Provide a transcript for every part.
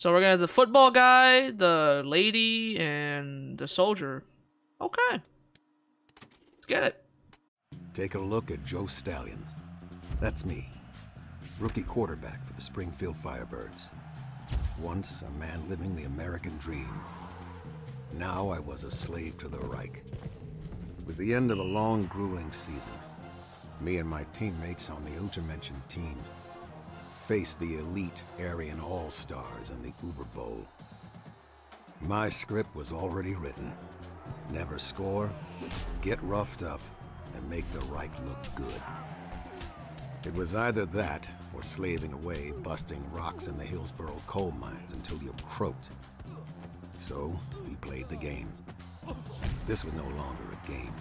So we're gonna have the football guy, the lady, and the soldier. Okay. Let's get it. Take a look at Joe Stallion. That's me. Rookie quarterback for the Springfield Firebirds. Once a man living the American dream. Now I was a slave to the Reich. It was the end of a long, grueling season. Me and my teammates on the Untermenschen team faced the elite Aryan All-Stars in the Uber Bowl. My script was already written. Never score, get roughed up, and make the Reich look good. It was either that, or slaving away, busting rocks in the Hillsboro coal mines until you croaked. So, we played the game. This was no longer a game.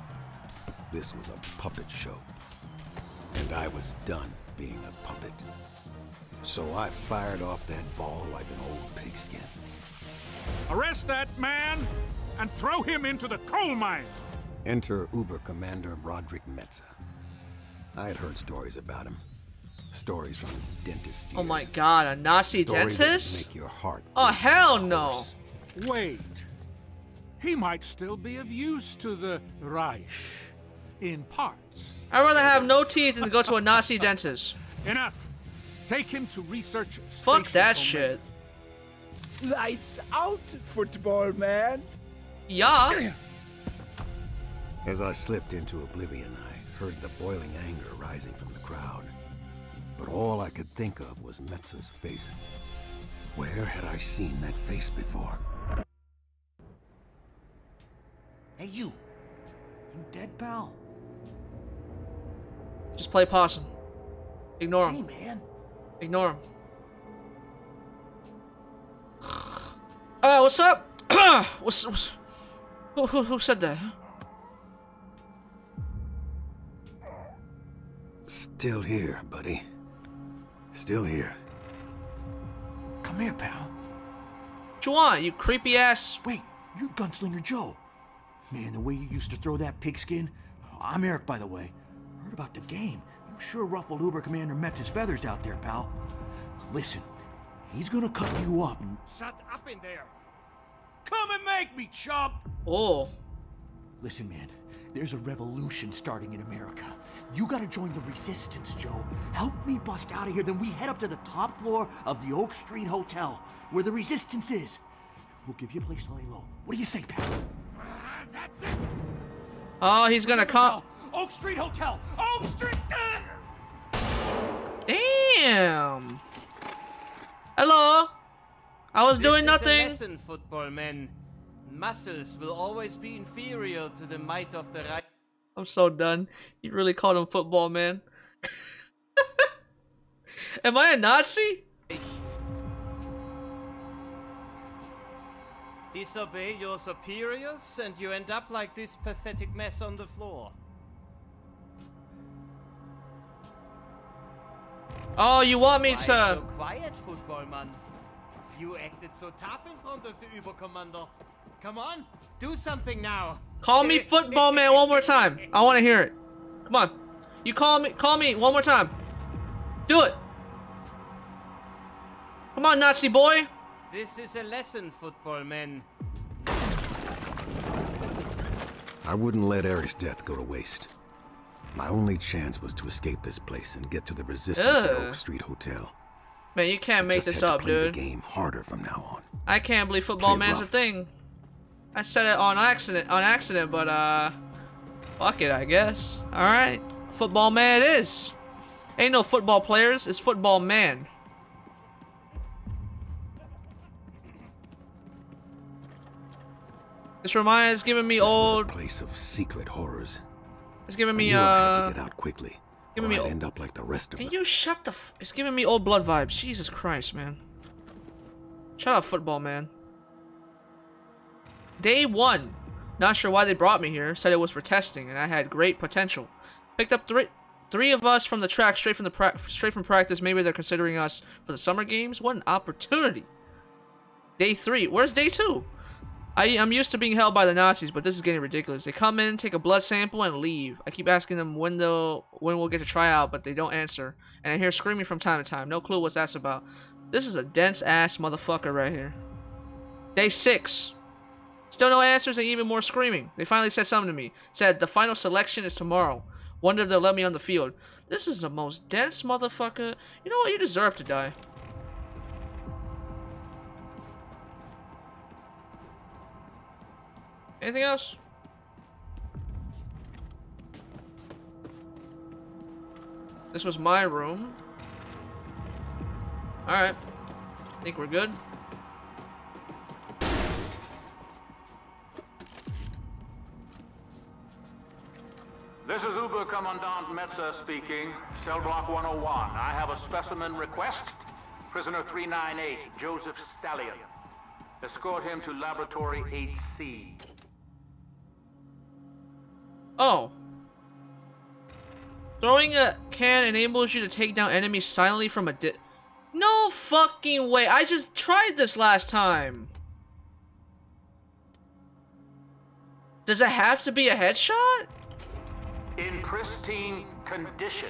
This was a puppet show. And I was done being a puppet. So I fired off that ball like an old pigskin. Arrest that man and throw him into the coal mine! Enter Uber Commander Roderick Metza. I had heard stories about him. Stories from his dentist years. Oh my god, a Nazi Stories that dentist? make your heart Oh hell no. Wait. He might still be of use to the Reich. In parts. I'd rather have no teeth than go to a Nazi dentist. Enough. Take him to research Fuck that Command. shit. Lights out, football man. Yeah. As I slipped into oblivion, I heard the boiling anger rising from the crowd. But all I could think of was Metza's face. Where had I seen that face before? Hey, you. You dead, pal? Just play possum. Ignore him. Hey, him. man. Ignore him. Uh, what's up? what's, what's who, who, who said that? Still here, buddy. Still here. Come here, pal. What you want, you creepy ass? Wait, you're Gunslinger Joe. Man, the way you used to throw that pigskin. I'm Eric, by the way. Heard about the game. You sure ruffled Uber Commander met his feathers out there, pal. Listen, he's gonna cut you up and Shut up in there! Come and make me, chump! Oh. Listen, man, there's a revolution starting in America. You gotta join the resistance, Joe. Help me bust out of here, then we head up to the top floor of the Oak Street Hotel, where the resistance is. We'll give you a place to lay low. What do you say, pal? Ah, that's it! Oh, he's gonna come. Oak Street Hotel! Oak Street! Damn. Hello. I was doing nothing. Lesson, football men. Muscles will always be inferior to the might of the Reich. I'm so done. You really called him football man. Am I a Nazi? Disobey your superiors, and you end up like this pathetic mess on the floor. Oh, you want me Why to? so quiet, football man? You acted so tough in front of the Überkommando. Come on, do something now. Call me football man one more time. I want to hear it. Come on. You call me. Call me one more time. Do it. Come on, Nazi boy. This is a lesson, football men. I wouldn't let Eric's death go to waste. My only chance was to escape this place and get to the resistance at. Oak Street Hotel. Man, you can't make this up, play the dude. game harder from now on. I can't believe football Play man's a thing. I said it on accident, on accident, but uh, fuck it, I guess. All right, football man it is. Ain't no football players, it's football man. This reminds, giving me This old, place of secret horrors. It's giving me knew I had uh, to get out quickly. giving me I'd end up like the rest of can them. you shut the? F it's giving me old blood vibes. Jesus Christ, man. Shut up, football man. Day one. Not sure why they brought me here. Said it was for testing, and I had great potential. Picked up three, three of us from the track straight from the straight from practice. Maybe they're considering us for the summer games. What an opportunity. Day three. Where's day two? I, I'm used to being held by the Nazis, but this is getting ridiculous. They come in, take a blood sample, and leave. I keep asking them when they'll, when we'll get to try out, but they don't answer. And I hear screaming from time to time. No clue what that's about. This is a dense ass motherfucker right here. Day six. Still no answers and even more screaming. They finally said something to me. Said the final selection is tomorrow. Wonder if they'll let me on the field. This is the most dense motherfucker. You know what? You deserve to die. Anything else? This was my room. Alright. Think we're good. This is Uber Commandant Metzer speaking. Cell block 101. I have a specimen request. Prisoner 398, Joseph Stallion. Escort him to Laboratory 8C. Oh. Throwing a can enables you to take down enemies silently from a di- No fucking way. I just tried this last time. Does it have to be a headshot? In pristine condition.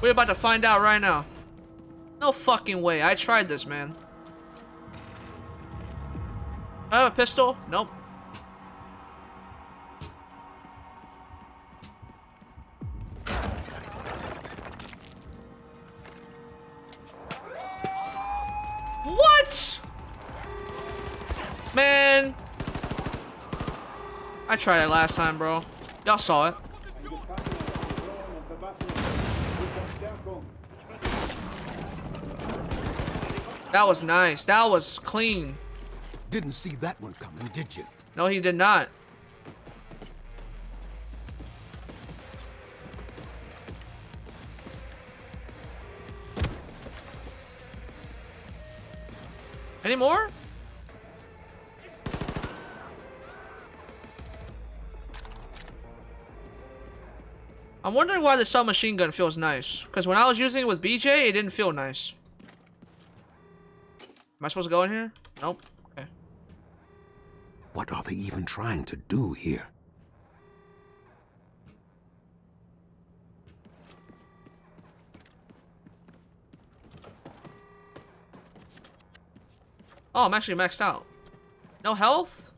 We're about to find out right now. No fucking way. I tried this, man. I have a pistol? Nope. What? Man. I tried it last time, bro. Y'all saw it. That was nice. That was clean. Didn't see that one coming, did you? No, he did not. Any more? I'm wondering why the submachine gun feels nice. Because when I was using it with BJ, it didn't feel nice. Am I supposed to go in here? Nope. What are they even trying to do here? Oh, I'm actually maxed out. No health?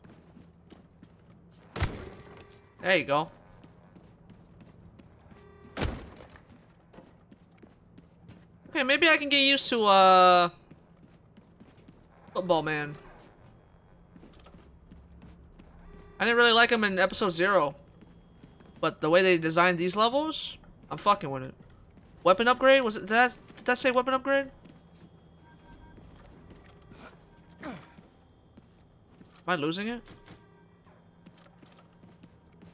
There you go. Okay, maybe I can get used to, uh... Football Man. I didn't really like them in episode zero. But the way they designed these levels, I'm fucking with it. Weapon upgrade? Was it did that did that say weapon upgrade? Am I losing it?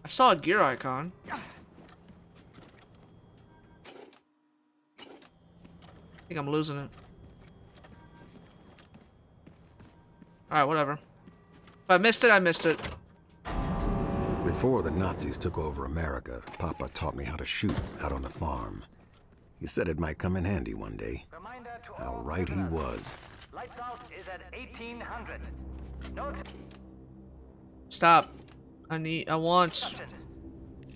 I saw a gear icon. I think I'm losing it. Alright, whatever. If I missed it, I missed it. Before the Nazis took over America, Papa taught me how to shoot out on the farm. He said it might come in handy one day. How right he was. Lights out is at 1800. Note Stop. I need, I want.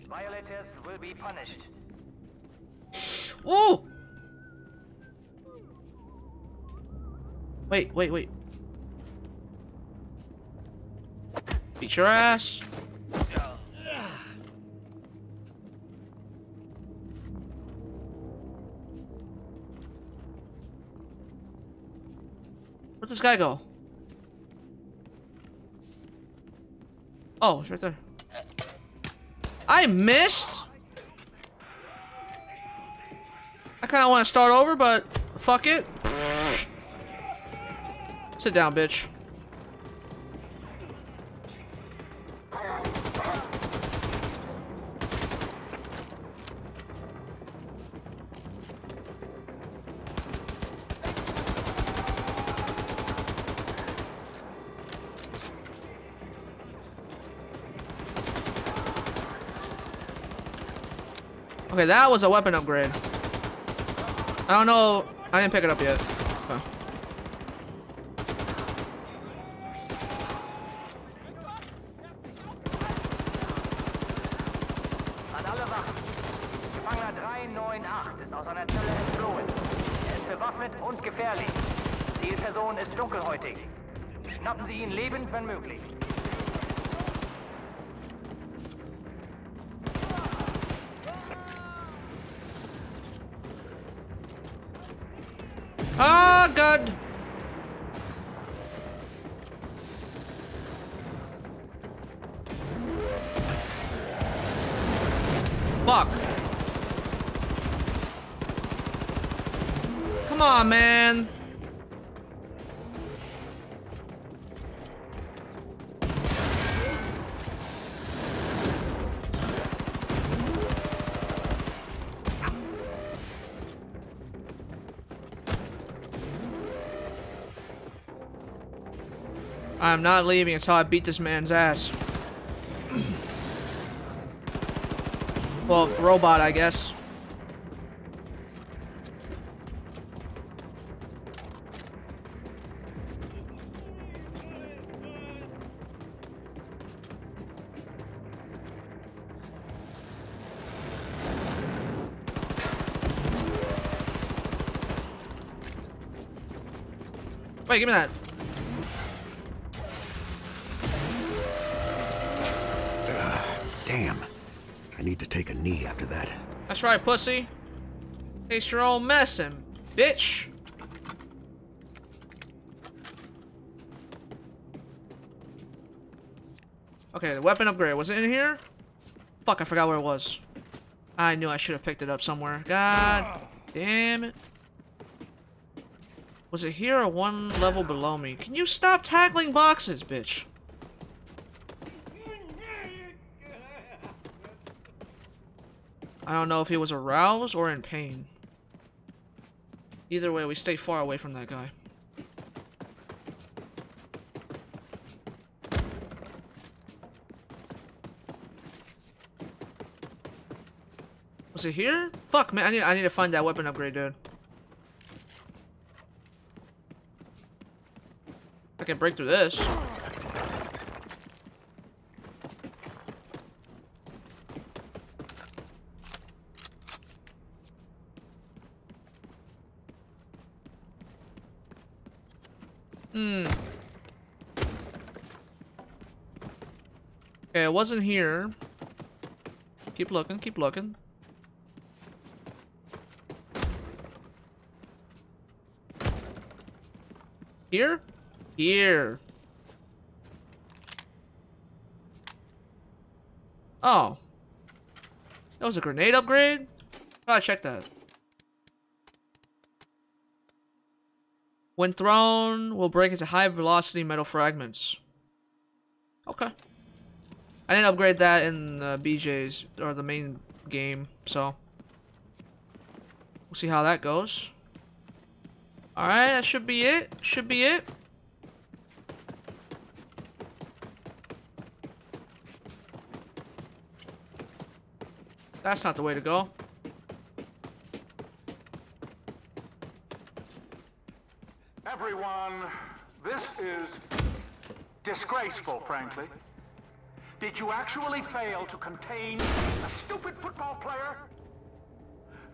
Violators will be punished. Whoa! Wait, wait, wait. Beat your ass. Where'd this guy go? Oh, it's right there. I missed? I kind of want to start over, but fuck it. Sit down, bitch. Okay, that was a weapon upgrade. I don't know. I didn't pick it up yet. I'm not leaving until I beat this man's ass. well, robot, I guess. Wait, give me that. To take a knee after that. That's right, pussy. Taste your own medicine, bitch. Okay, the weapon upgrade. Was it in here? Fuck, I forgot where it was. I knew I should have picked it up somewhere. God damn it. Was it here or one level below me? Can you stop tackling boxes, bitch? I don't know if he was aroused or in pain. Either way, we stay far away from that guy. Was it here? Fuck, man, I need I need to find that weapon upgrade, dude. I can break through this. Hmm. Okay, it wasn't here. Keep looking, keep looking. Here? Here. Oh. That was a grenade upgrade? I check that. When thrown, will break into high velocity metal fragments. Okay. I didn't upgrade that in BJ's, or the main game, so. We'll see how that goes. Alright, that should be it. Should be it. That's not the way to go. Everyone, this is disgraceful, frankly. Did you actually fail to contain a stupid football player?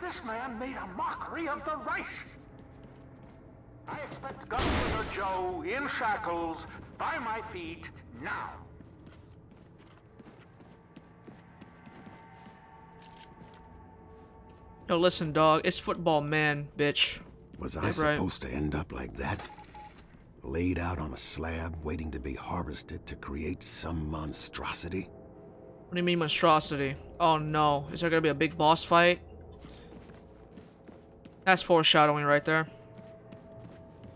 This man made a mockery of the Reich. I expect Gunslinger Joe in shackles by my feet now. No, listen, dog. It's football, man, bitch. Was I right. supposed to end up like that? Laid out on a slab, waiting to be harvested to create some monstrosity? What do you mean monstrosity? Oh no. Is there gonna be a big boss fight? That's foreshadowing right there.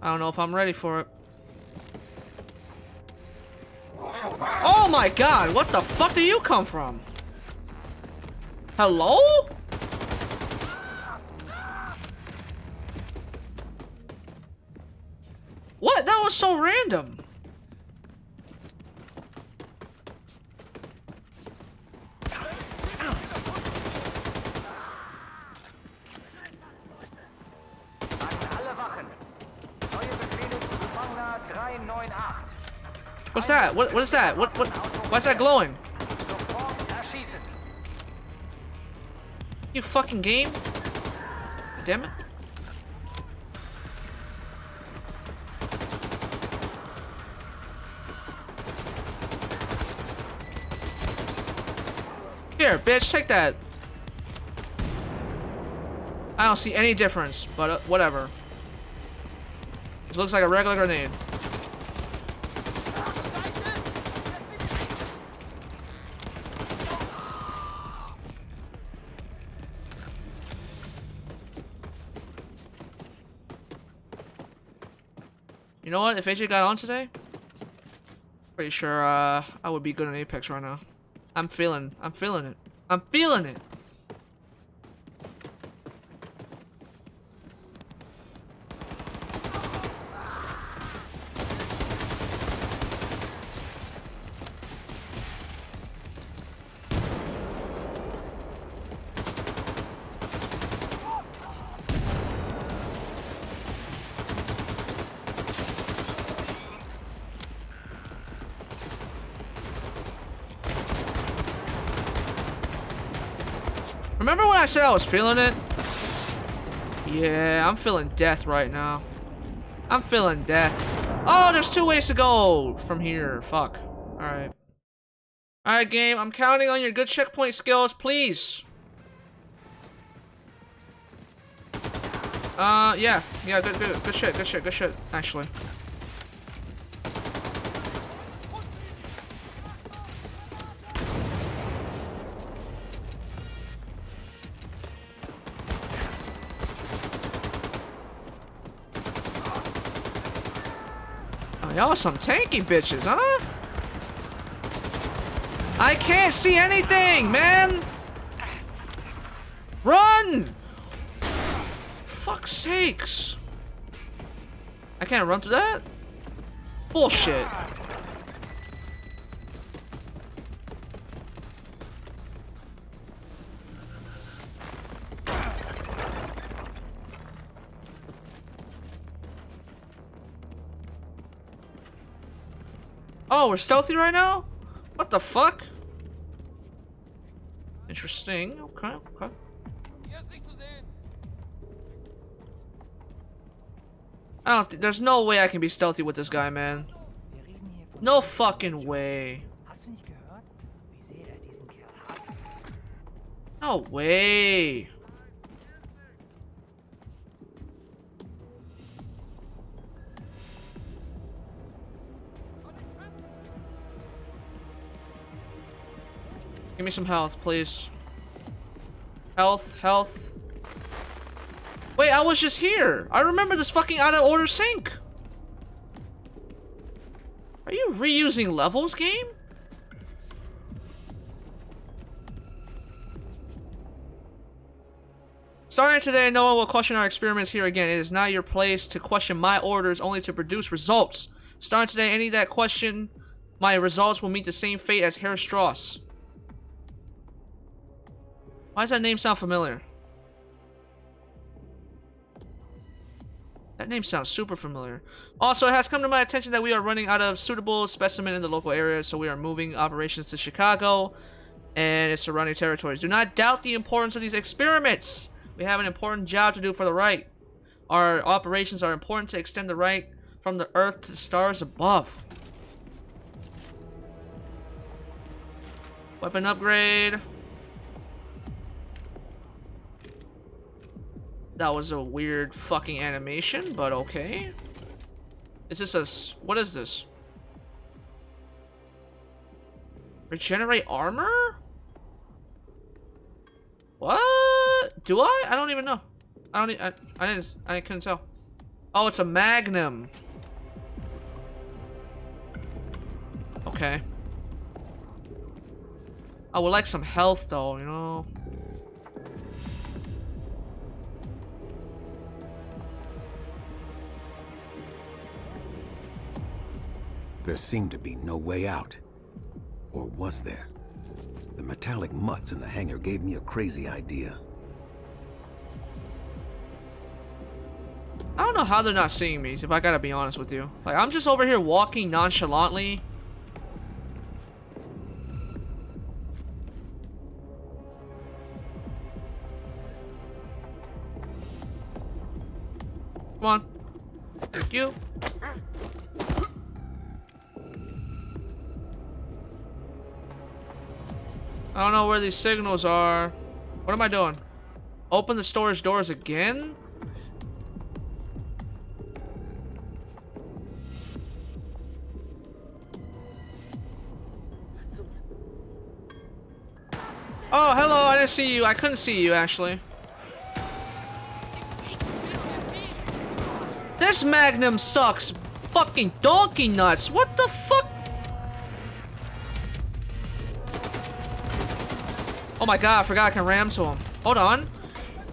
I don't know if I'm ready for it. Oh my god, what the fuck do you come from? Hello? What? That was so random. An alle Wachen. Neue Befehle zu Gefangener 398. What's that? What what is that? What what why's that glowing? You fucking game? damn it. Here, bitch, take that. I don't see any difference, but uh, whatever. This looks like a regular grenade. You know what? If AJ got on today, pretty sure uh, I would be good in Apex right now. I'm feeling, I'm feeling it. I'm feeling it. Said I was feeling it? Yeah, I'm feeling death right now. I'm feeling death. Oh, there's two ways to go from here. Fuck. Alright. Alright, game. I'm counting on your good checkpoint skills, please. Uh, yeah. Yeah, good, good, good shit, good shit, good shit, actually. Y'all some tanky bitches, huh? I can't see anything, man! Run! Fuck's sakes. I can't run through that? Bullshit. Oh, we're stealthy right now? What the fuck? Interesting. Okay, okay. I don't think there's no way I can be stealthy with this guy, man. No fucking way. No way. Give me some health, please. Health, health. Wait, I was just here. I remember this fucking out of order sink. Are you reusing levels, game? Starting today, no one will question our experiments here again. It is not your place to question my orders, only to produce results. Starting today, any that question my results will meet the same fate as Herr Strauss. Why does that name sound familiar? That name sounds super familiar. Also, it has come to my attention that we are running out of suitable specimen in the local area, so we are moving operations to Chicago and its surrounding territories. Do not doubt the importance of these experiments. We have an important job to do for the Reich. Our operations are important to extend the Reich from the earth to the stars above. Weapon upgrade. That was a weird fucking animation, but okay. Is this a... What is this? Regenerate armor? What? Do I? I don't even know. I don't. I, I didn't. I couldn't tell. Oh, it's a magnum. Okay. I would like some health, though. You know. There seemed to be no way out. Or was there? The metallic mutts in the hangar gave me a crazy idea. I don't know how they're not seeing me, if I gotta be honest with you. Like, I'm just over here walking nonchalantly. Come on. Thank you. I don't know where these signals are. What am I doing? Open the storage doors again? Oh, hello, I didn't see you. I couldn't see you, actually. This Magnum sucks. Fucking donkey nuts. What the fuck? Oh my god, I forgot I can ram to him. Hold on.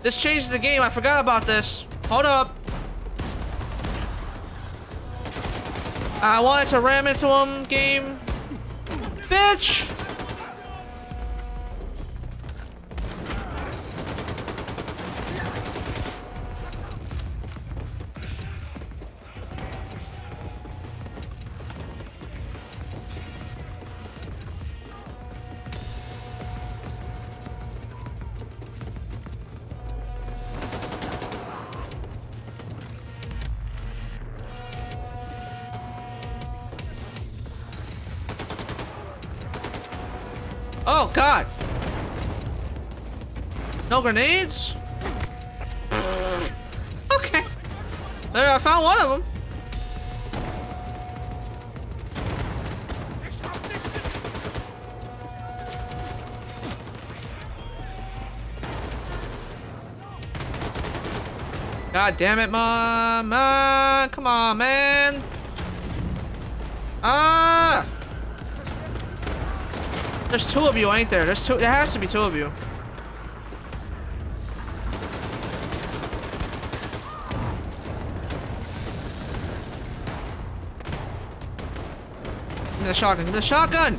This changes the game. I forgot about this. Hold up. I wanted to ram into him, game. Bitch! Grenades? okay. There, I found one of them. God damn it, mom. Man, come on, man. Ah! There's two of you, ain't there? There's two. There has to be two of you. The shotgun. The shotgun.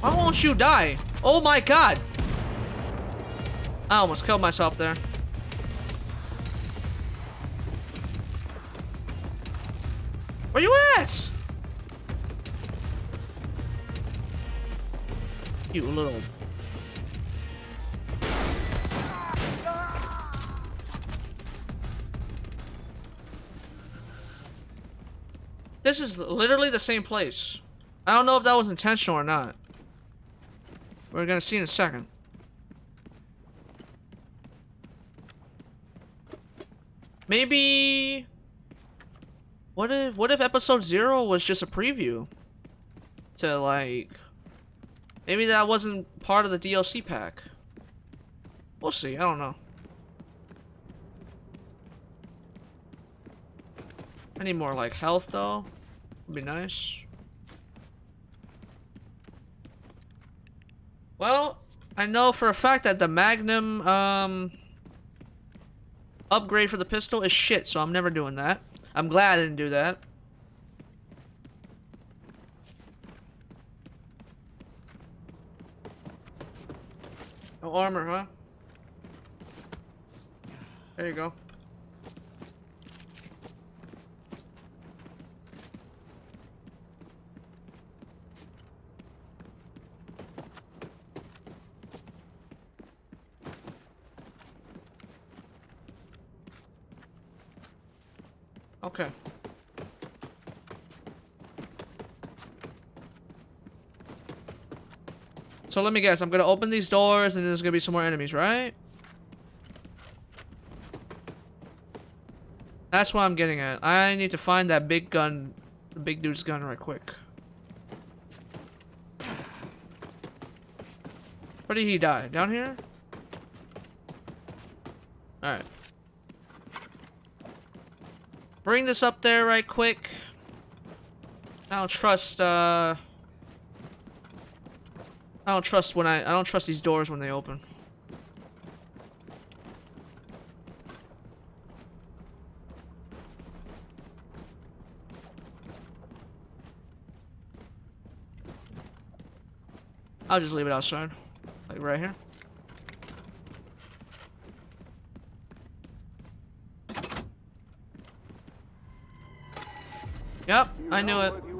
Why won't you die? Oh my god! I almost killed myself there. You little... This is literally the same place. I don't know if that was intentional or not. We're gonna see in a second. Maybe... What if, what if episode zero was just a preview? To like... Maybe that wasn't part of the DLC pack. We'll see, I don't know. I need more like health though. Would be nice. Well, I know for a fact that the Magnum um, upgrade for the pistol is shit, so I'm never doing that. I'm glad I didn't do that. No armor, huh? There you go. Okay. So let me guess, I'm gonna open these doors and there's gonna be some more enemies, right? That's what I'm getting at. I need to find that big gun, the big dude's gun right quick. Where did he die? Down here? Alright. Bring this up there right quick. I don't trust, uh... I don't trust when I I don't trust these doors when they open. I'll just leave it outside. Like right here. Yep, I knew it.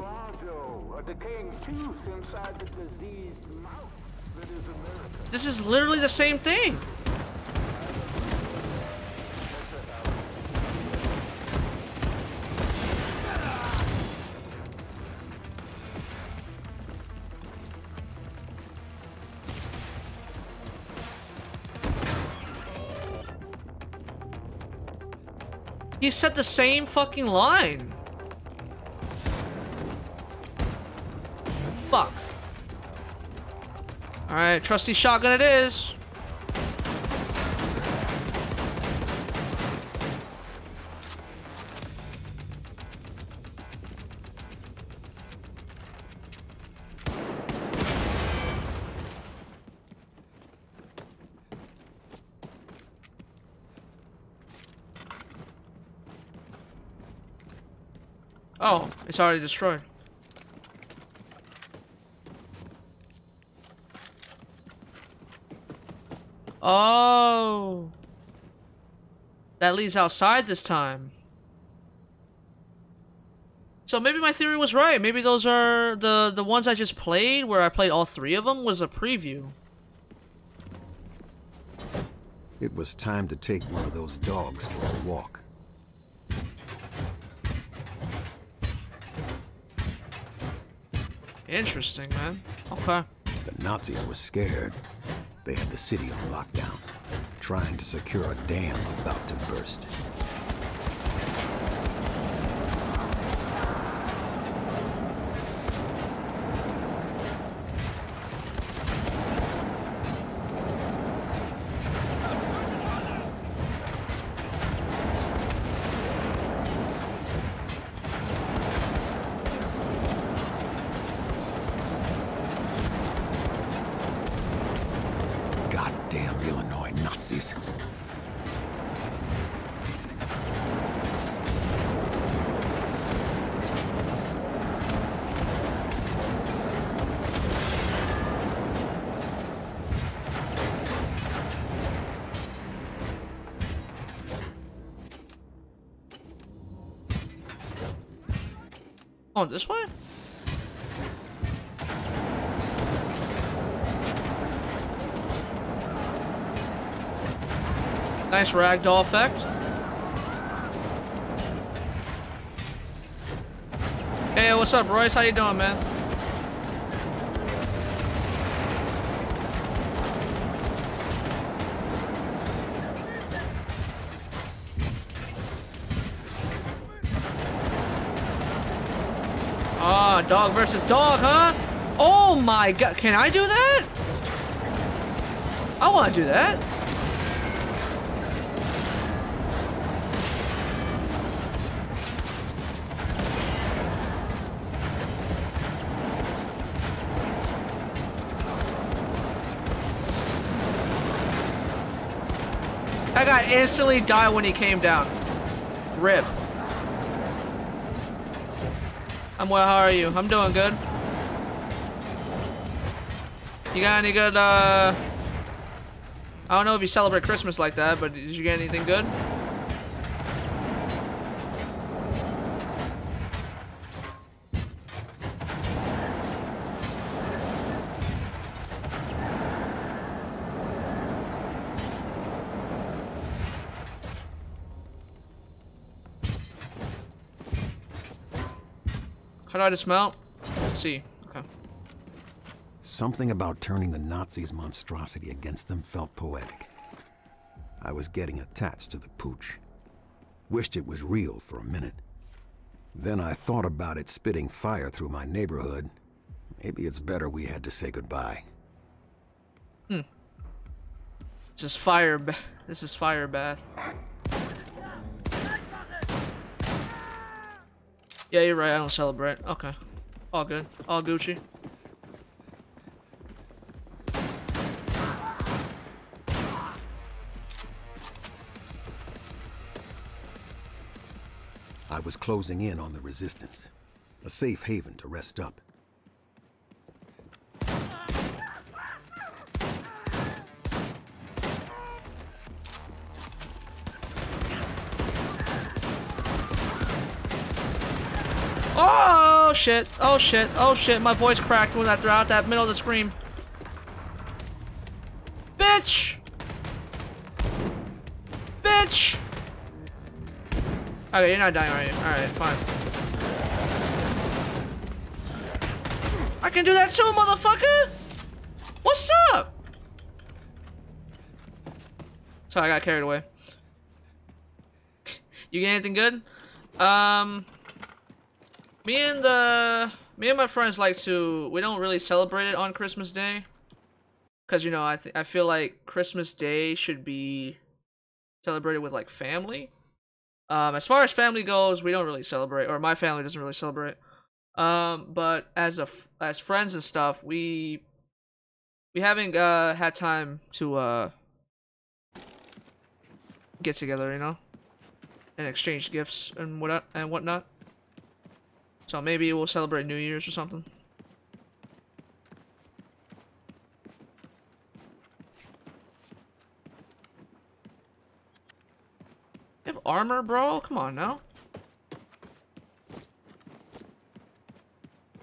Decaying tooth inside the diseased mouth that is America. This is literally the same thing. He said the same fucking line. Alright, trusty shotgun it is. Oh, it's already destroyed. That leads outside this time. So maybe my theory was right. Maybe those are the the ones I just played, where I played all three of them, was a preview. It was time to take one of those dogs for a walk. Interesting, man. Okay. The Nazis were scared. They had the city on lockdown, trying to secure a dam about to burst. Goddamn Illinois Nazis. Oh, this way? Ragdoll effect. Hey, what's up, Royce? How you doing, man? Ah, dog versus dog, huh? Oh my god, can I do that? I want to do that. That guy instantly died when he came down. Rip. I'm well, how are you? I'm doing good. You got any good, uh... I don't know if you celebrate Christmas like that, but did you get anything good? Do I dismount? Let's see. Okay. Something about turning the Nazis' monstrosity against them felt poetic. I was getting attached to the pooch. Wished it was real for a minute. Then I thought about it spitting fire through my neighborhood. Maybe it's better we had to say goodbye. Hmm. This is fire. This is fire bath. Yeah, you're right. I don't celebrate. Okay. All good. All Gucci. I was closing in on the resistance. A safe haven to rest up. Oh shit! Oh shit! Oh shit! My voice cracked when I threw out that middle of the scream. Bitch! Bitch! Okay, you're not dying, are you? Alright, fine. I can do that too, motherfucker! What's up? Sorry, I got carried away. you get anything good? Um, me and the me and my friends like to. We don't really celebrate it on Christmas Day, because you know I I feel like Christmas Day should be celebrated with like family. Um, as far as family goes, we don't really celebrate, or my family doesn't really celebrate. Um, but as a as friends and stuff, we we haven't uh had time to uh get together, you know, and exchange gifts and what and whatnot. So maybe we'll celebrate New Year's or something. You have armor, bro? Come on now.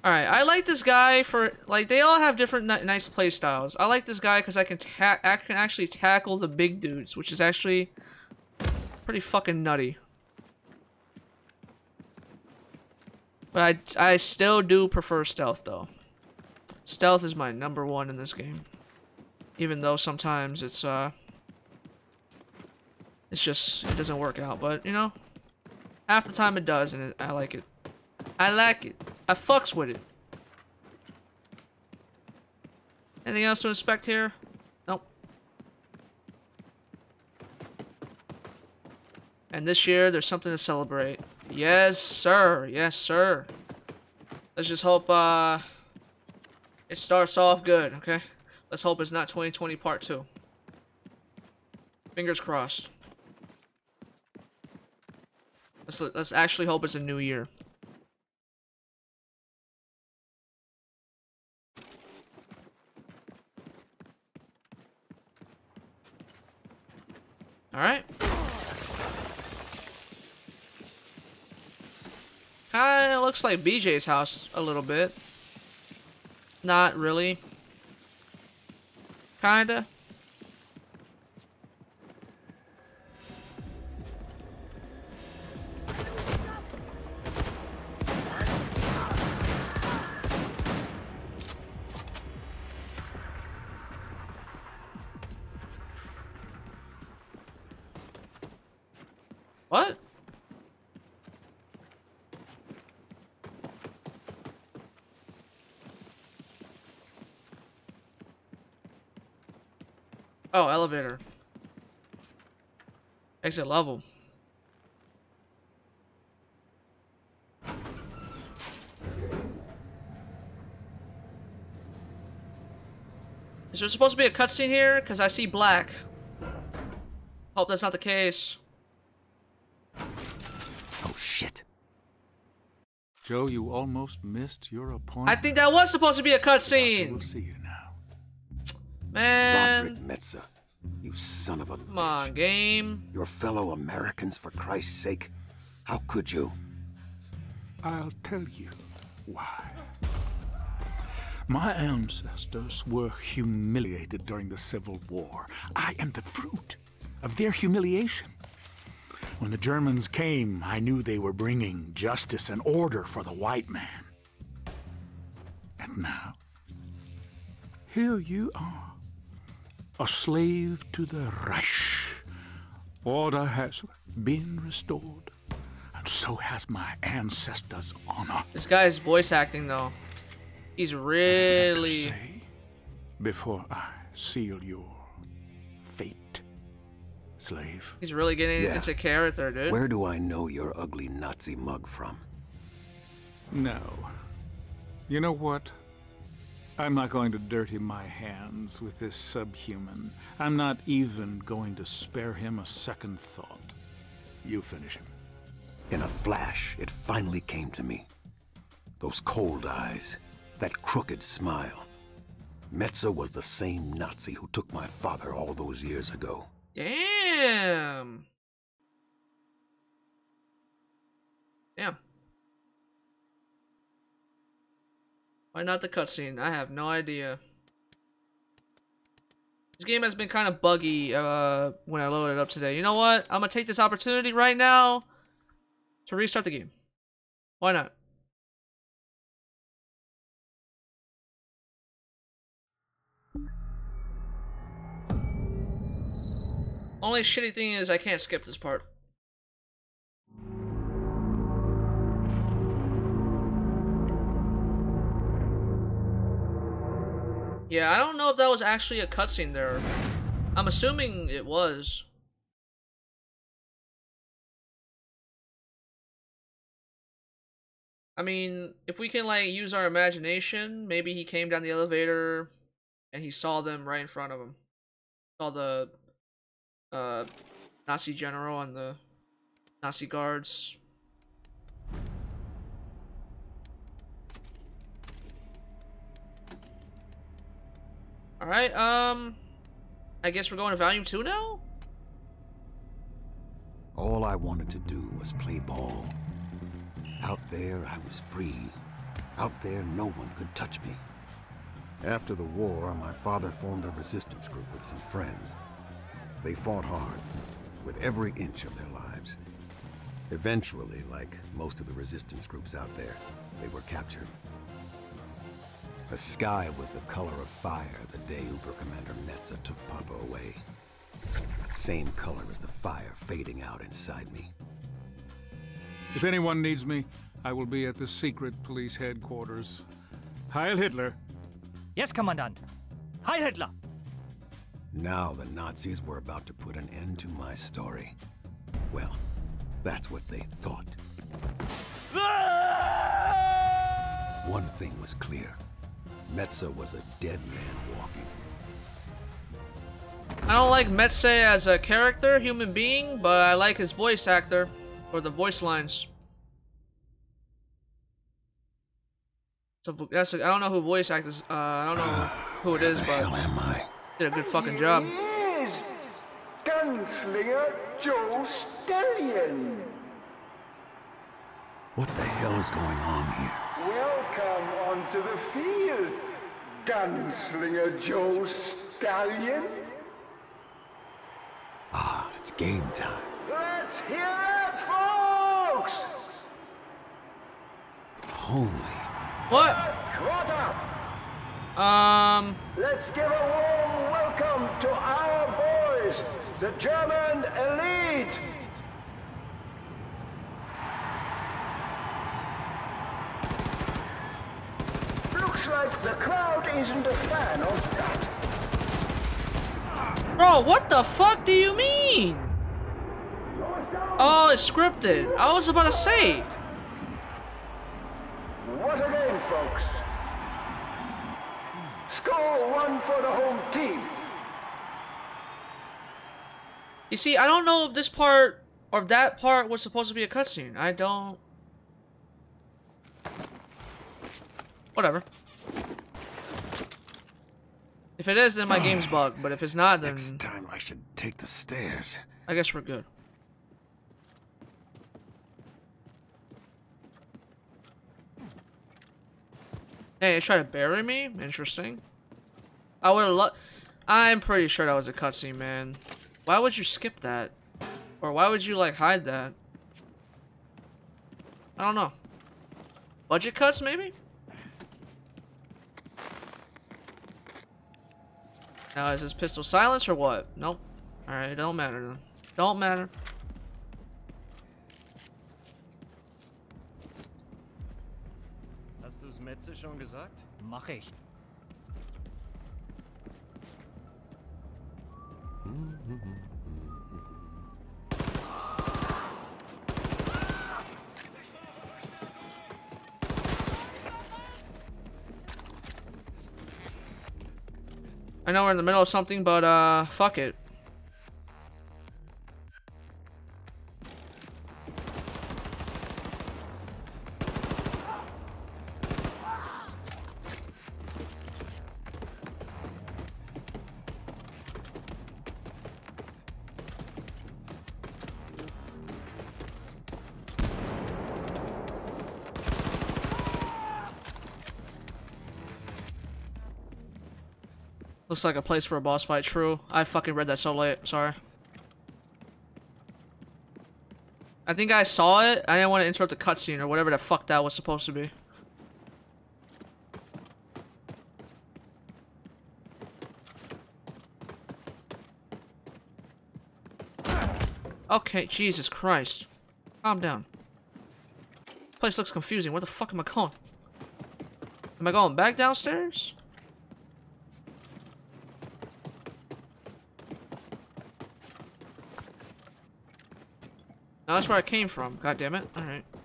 Alright, I like this guy for, like, they all have different ni nice play styles. I like this guy because I can ta I can actually tackle the big dudes, which is actually pretty fucking nutty. But I, I still do prefer stealth, though. Stealth is my number one in this game. Even though sometimes it's, uh... It's just, it doesn't work out, but, you know, half the time it does, and it, I like it. I like it. I fucks with it. Anything else to inspect here? Nope. And this year, there's something to celebrate. Yes, sir. Yes, sir. Let's just hope, uh, it starts off good, okay? Let's hope it's not 2020 part 2. Fingers crossed. Let's, let's actually hope it's a new year. Alright. Kinda looks like BJ's house a little bit. Not really. Kinda. Elevator. Exit level. Is there supposed to be a cutscene here? Because I see black. Hope that's not the case. Oh, shit. Joe, you almost missed your appointment. I think that was supposed to be a cutscene. We'll see you now. Man. Metza, you son of a Come on, game. Your fellow Americans, for Christ's sake. How could you? I'll tell you why. My ancestors were humiliated during the Civil War. I am the fruit of their humiliation. When the Germans came, I knew they were bringing justice and order for the white man. And now, here you are, a slave to the Reich. Order has been restored, and so has my ancestors' honor. This guy's voice acting though. He's Anything to really say before I seal your fate, slave. he's really getting Yeah. into character, dude. Where do I know your ugly Nazi mug from? No. You know what? I'm not going to dirty my hands with this subhuman. I'm not even going to spare him a second thought. You finish him. In a flash, it finally came to me. Those cold eyes, that crooked smile. Metza was the same Nazi who took my father all those years ago. Damn. Damn. Why not the cutscene? I have no idea. This game has been kind of buggy uh, when I loaded it up today. You know what? I'm going to take this opportunity right now to restart the game. Why not? Only shitty thing is I can't skip this part. Yeah, I don't know if that was actually a cutscene there. I'm assuming it was. I mean, if we can like use our imagination, maybe he came down the elevator and he saw them right in front of him. Saw the uh, Nazi general and the Nazi guards. Alright, um... I guess we're going to Volume 2 now? All I wanted to do was play ball. Out there, I was free. Out there, no one could touch me. After the war, my father formed a resistance group with some friends. They fought hard, with every inch of their lives. Eventually, like most of the resistance groups out there, they were captured. The sky was the color of fire the day Uber Commander Metza took Papa away. Same color as the fire fading out inside me. If anyone needs me, I will be at the secret police headquarters. Heil Hitler! Yes, Commandant. Heil Hitler! Now the Nazis were about to put an end to my story. Well, that's what they thought. Ah! One thing was clear. Metza was a dead man walking. I don't like Metze as a character, human being, but I like his voice actor, or the voice lines. So that's I don't know who voice actors. Uh, I don't know who it is, the but hell am I? did a good fucking job. Yes, Gunslinger Joe Stallion. What the hell is going on here? Welcome onto the field, Gunslinger Joe Stallion. Ah, it's game time. Let's hear it, folks! Holy. What? Quarter, Um, let's give a warm welcome to our boys, the German elite. Looks like the crowd isn't a fan of that. bro, what the fuck do you mean? Oh, it's scripted. I was about to say. What a game, folks. Score one for the home team. You see, I don't know if this part or if that part was supposed to be a cutscene. I don't. Whatever. If it is, then my game's ah, bugged. But if it's not, then Next time I should take the stairs. I guess we're good. Hey, they tried to bury me? Interesting. I would have lo- I'm pretty sure that was a cutscene, man. Why would you skip that? Or why would you, like, hide that? I don't know. Budget cuts, maybe? Now, is this pistol silence or what? Nope. Alright, it don't matter then. Don't matter. Hast du's Metze schon gesagt? Mach ich. Mm-hmm. I know we're in the middle of something, but uh, fuck it. Looks like a place for a boss fight. True. I fucking read that so late. Sorry. I think I saw it. I didn't want to interrupt the cutscene or whatever the fuck that was supposed to be. Okay, Jesus Christ. Calm down. Place looks confusing. Where the fuck am I going? Am I going back downstairs? No, that's where I came from. God damn it. Alright. Oh,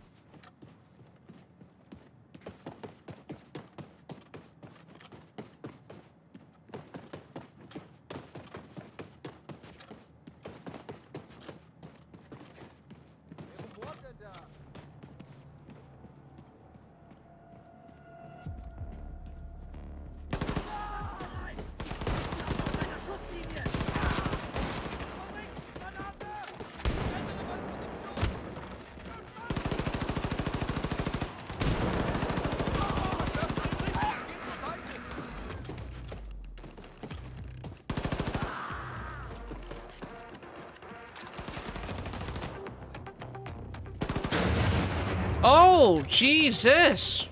Jesus!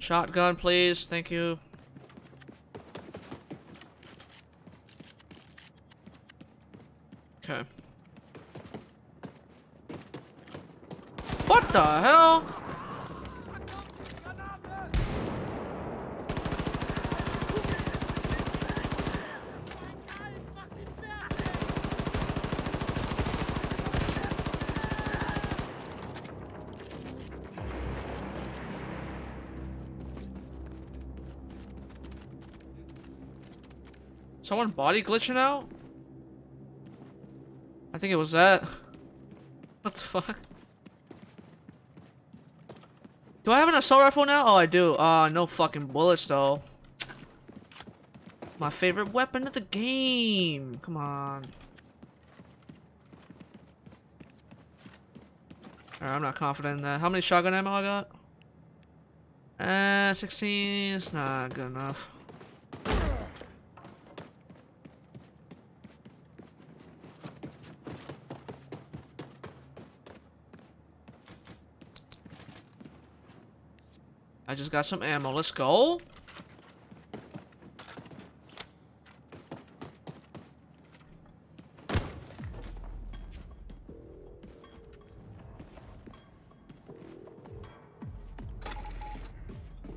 Shotgun, please. Thank you. Someone body glitching out? I think it was that. What the fuck? Do I have an assault rifle now? Oh, I do. Uh, no fucking bullets though. My favorite weapon of the game. Come on. I'm not confident in that. How many shotgun ammo I got? Uh, 16. It's not good enough. I just got some ammo. Let's go.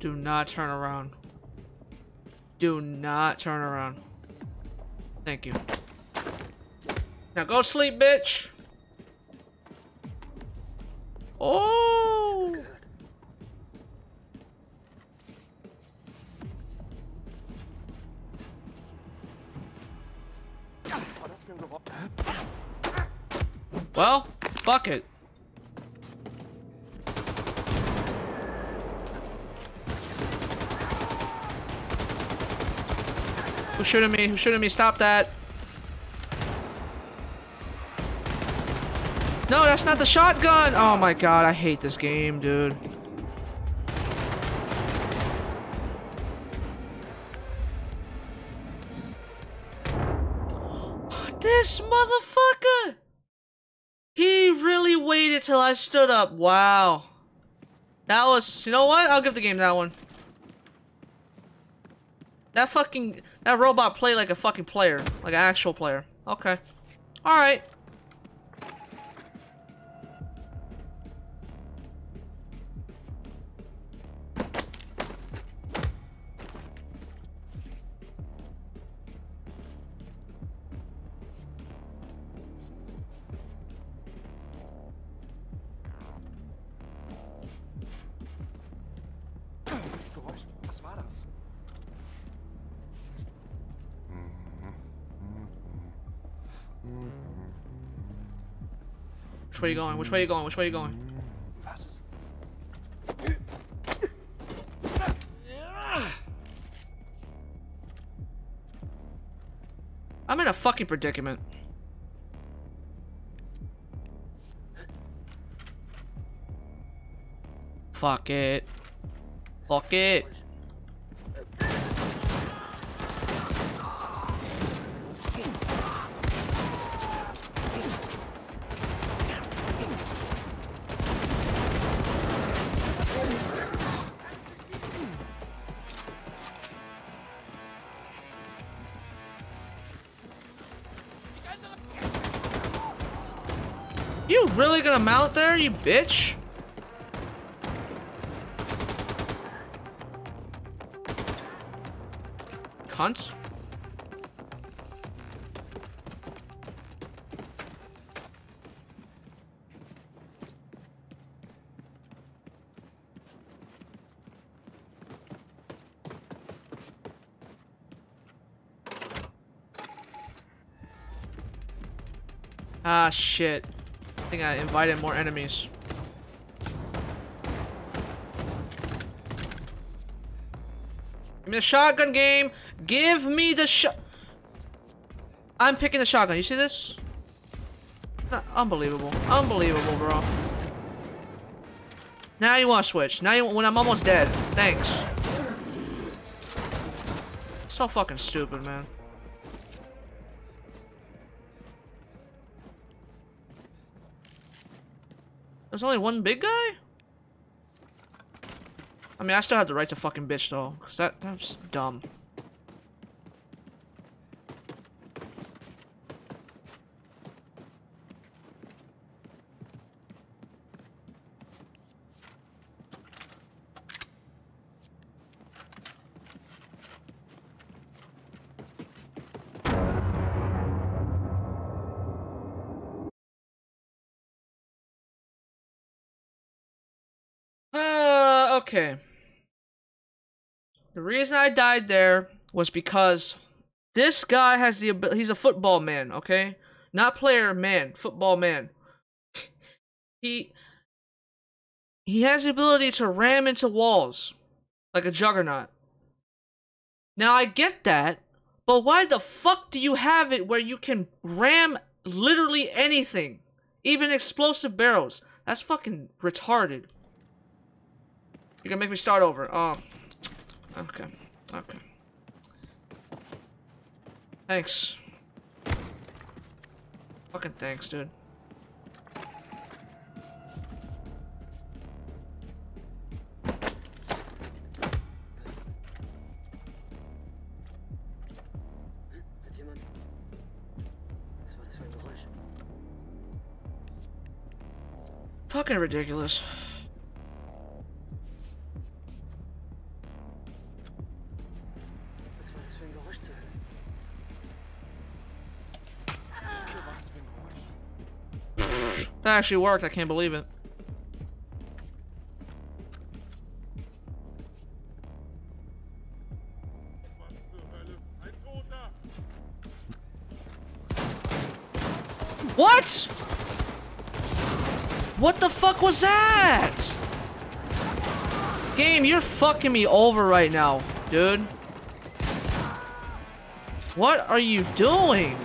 Do not turn around. Do not turn around. Thank you. Now go sleep, bitch. Well, fuck it. Who's shooting me? Who's shooting me? Stop that. No, that's not the shotgun! Oh my god, I hate this game, dude. This motherfucker! He really waited till I stood up. Wow. That was, you know what? I'll give the game that one. That fucking, that robot played like a fucking player. Like an actual player. Okay. Alright. going? Which way you going? Which way you going? Fast. I'm in a fucking predicament. Fuck it. Fuck it. Gonna mount there, you bitch? Cunt. Ah, shit. I think I invited more enemies. Give me the shotgun game. Give me the shot. I'm picking the shotgun. You see this? Unbelievable. Unbelievable, bro. Now you want to switch. Now you when I'm almost dead. Thanks. So fucking stupid, man. There's only one big guy? I mean, I still have the right to fucking bitch, though. Because that, that's dumb. Uh, okay. The reason I died there was because this guy has the ability. He's a football man, okay? Not player, man. Football man. he. He has the ability to ram into walls like a juggernaut. Now, I get that, but why the fuck do you have it where you can ram literally anything? Even explosive barrels. That's fucking retarded. You're gonna make me start over. Oh. Okay. Okay. Thanks. Fucking thanks, dude. Fucking jemand. That actually worked. I can't believe it. What? What the fuck was that? Game, you're fucking me over right now, dude. What are you doing?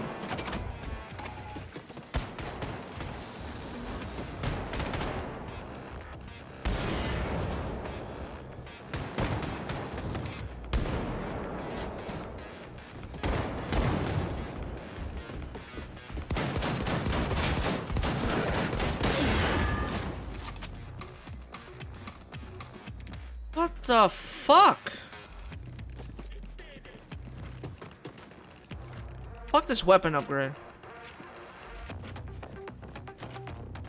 Weapon upgrade.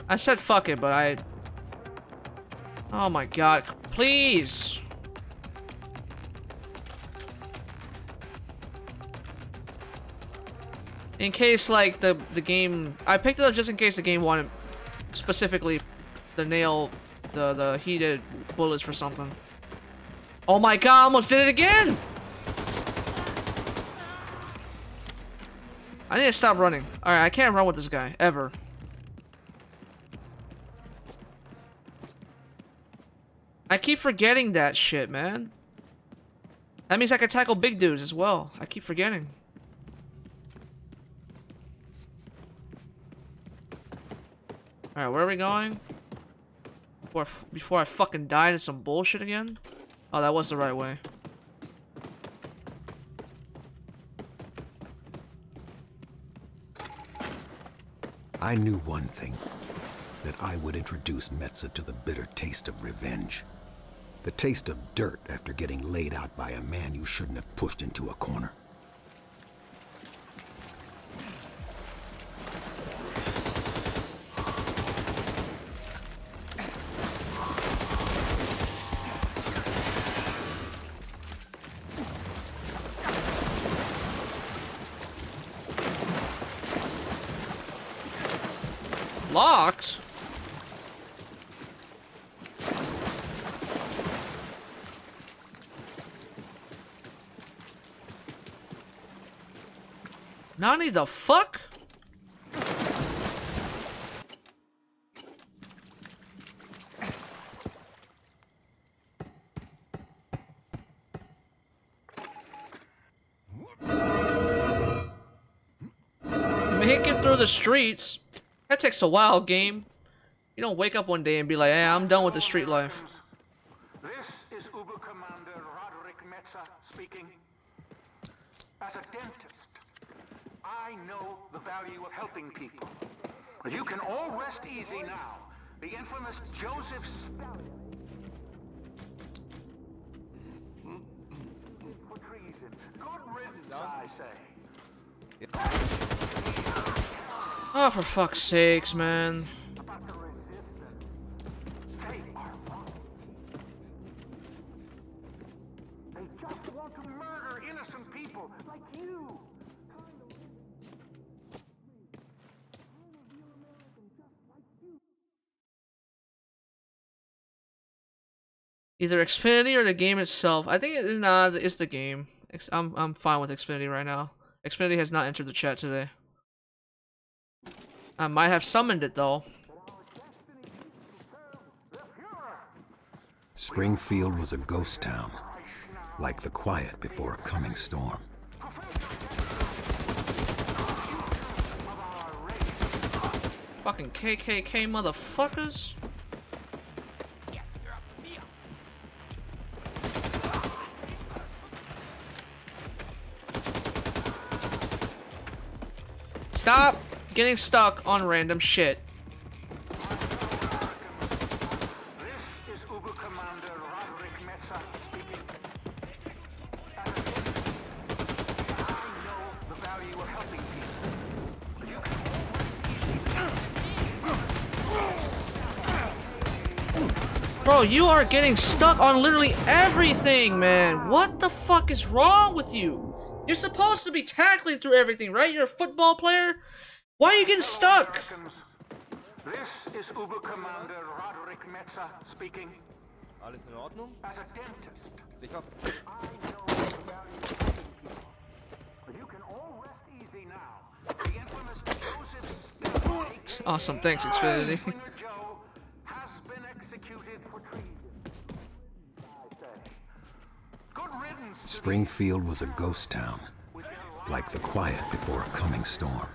I said fuck it, but I... Oh my god, please! In case, like, the, the game... I picked it up just in case the game wanted specifically the nail, the, the heated bullets for something. Oh my god, I almost did it again! I need to stop running. Alright, I can't run with this guy, ever. I keep forgetting that shit, man. That means I can tackle big dudes as well. I keep forgetting. Alright, where are we going? Before before I fucking died in some bullshit again. Oh, that was the right way. I knew one thing. That I would introduce Metza to the bitter taste of revenge. The taste of dirt after getting laid out by a man you shouldn't have pushed into a corner. Nani the fuck? Make it through the streets. That takes a while, game. You don't wake up one day and be like, hey, I'm done with the street life. This is Uber Commander Roderick Metza speaking. As a dentist, I know the value of helping people. You can all rest easy now. The infamous Joseph Stallion. For treason. Good riddance, I say. Oh, for fuck's sakes, man. Either Xfinity or the game itself. I think it is nah, it's the game. I'm I'm fine with Xfinity right now. Xfinity has not entered the chat today. I might have summoned it though. Springfield was a ghost town, like the quiet before a coming storm. Fucking KKK motherfuckers. Stop getting stuck on random shit. Bro, you are getting stuck on literally everything, man. What the fuck is wrong with you? You're supposed to be tackling through everything, right? You're a football player? Why are you getting stuck? Americans, this is Uber Commander Roderick Metzer speaking. Alles in Ordnung? As a dentist, Sicher? I know the value of helping people. You can all rest easy now. The infamous Joseph Awesome, thanks, Xfinity. Springfield was a ghost town, like the quiet before a coming storm.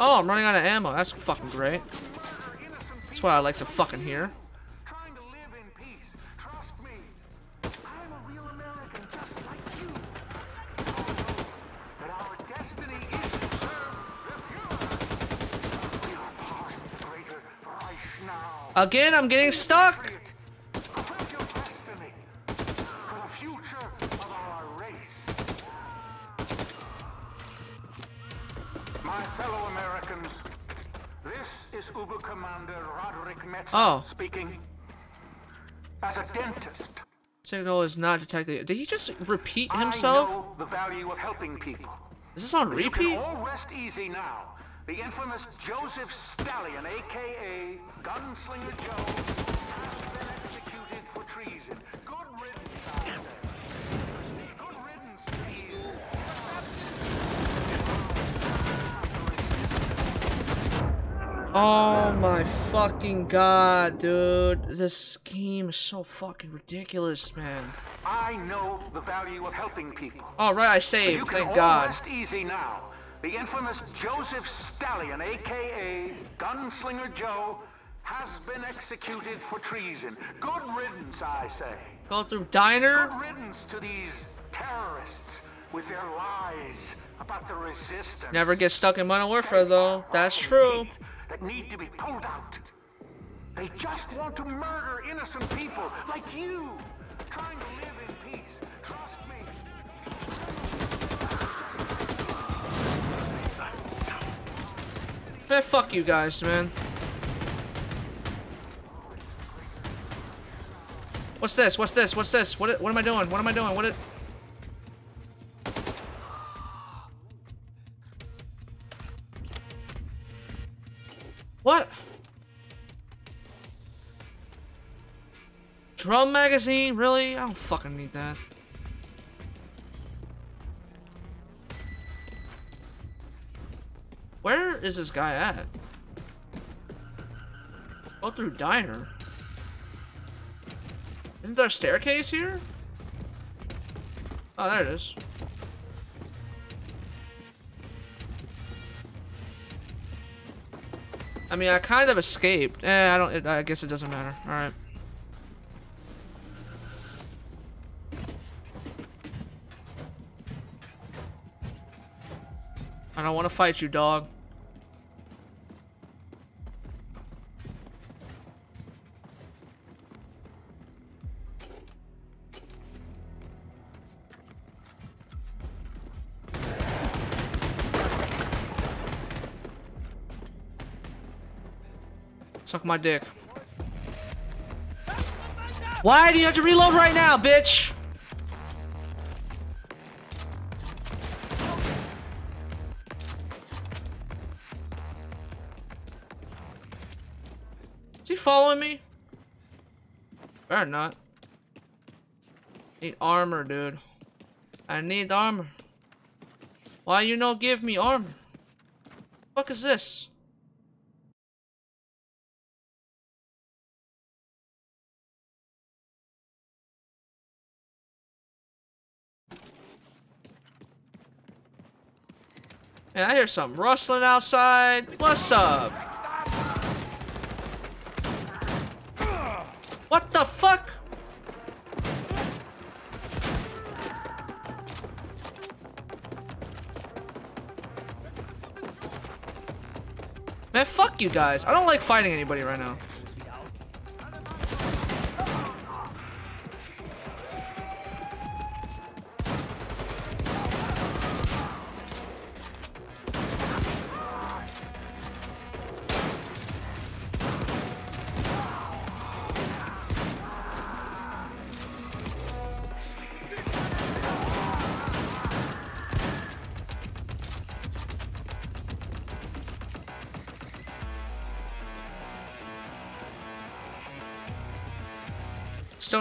Oh, I'm running out of ammo. That's fucking great. That's what I like to fucking hear. Again, I'm getting in Uber Commander Roderick Oh. speaking. As a dentist, Signal is not detected. Did he just repeat himself? I know the value of helping people. Is this on You can repeat? all rest easy now. The infamous Joseph Stallion, aka Gunslinger Joe, has been executed for treason. Good riddance, I say. Good riddance, please. Oh my fucking god, dude. This game is so fucking ridiculous, man. I know the value of helping people. Alright, I You saved, can thank all god. rest easy now. The infamous Joseph Stallion, aka Gunslinger Joe has been executed for treason. Good riddance, I say. Go through diner. Good riddance to these terrorists with their lies about the resistance. Never get stuck in Modern Warfare though. That's true. That need to be pulled out. They just want to murder innocent people like you, trying to live in peace. Trust me. Man, fuck you guys, man. What's this? What's this? What's this? What? What am I doing? What am I doing? What? It... What? Drum magazine? Really? I don't fucking need that. Where is this guy at? Go through diner. Isn't there a staircase here? Oh, there it is. I mean, I kind of escaped. Eh, I don't. It, I guess it doesn't matter. All right. I don't want to fight you, dog. Suck my dick. Why do you have to reload right now, bitch? Is he following me? Better not. Need armor, dude. I need armor. Why you no give me armor? Fuck is this? Yeah, I hear something rustling outside. What's up? What the fuck? Man, fuck you guys. I don't like fighting anybody right now.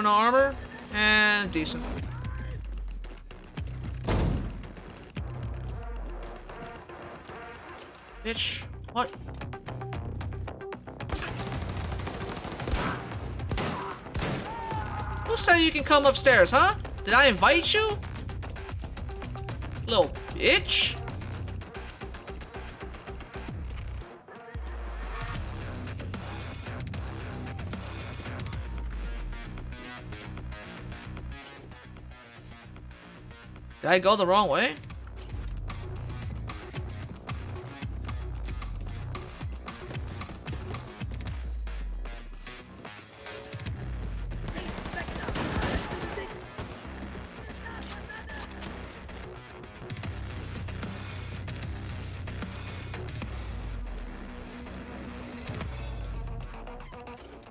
No armor? And decent. Bitch, what? Who said you can come upstairs, huh? Did I invite you? Little bitch. Did I go the wrong way?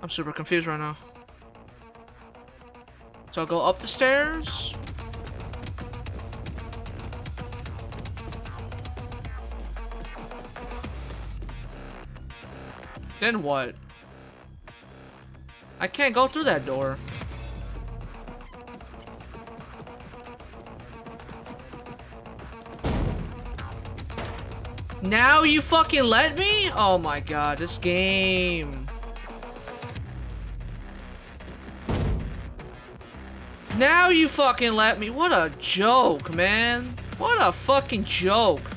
I'm super confused right now. So I'll go up the stairs. Then what? I can't go through that door. Now you fucking let me? Oh my god, this game. Now you fucking let me. What a joke, man. What a fucking joke.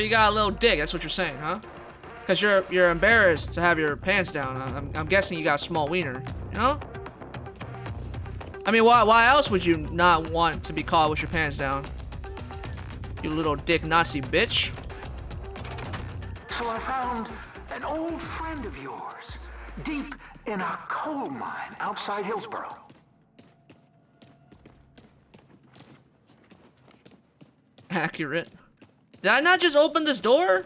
You got a little dick, that's what you're saying, huh? Because you're you're embarrassed to have your pants down. I'm, I'm guessing you got a small wiener, you know? I mean, why, why else would you not want to be caught with your pants down? You little dick Nazi bitch. So I found an old friend of yours, deep in a coal mine outside Hillsboro. Accurate. Did I not just open this door?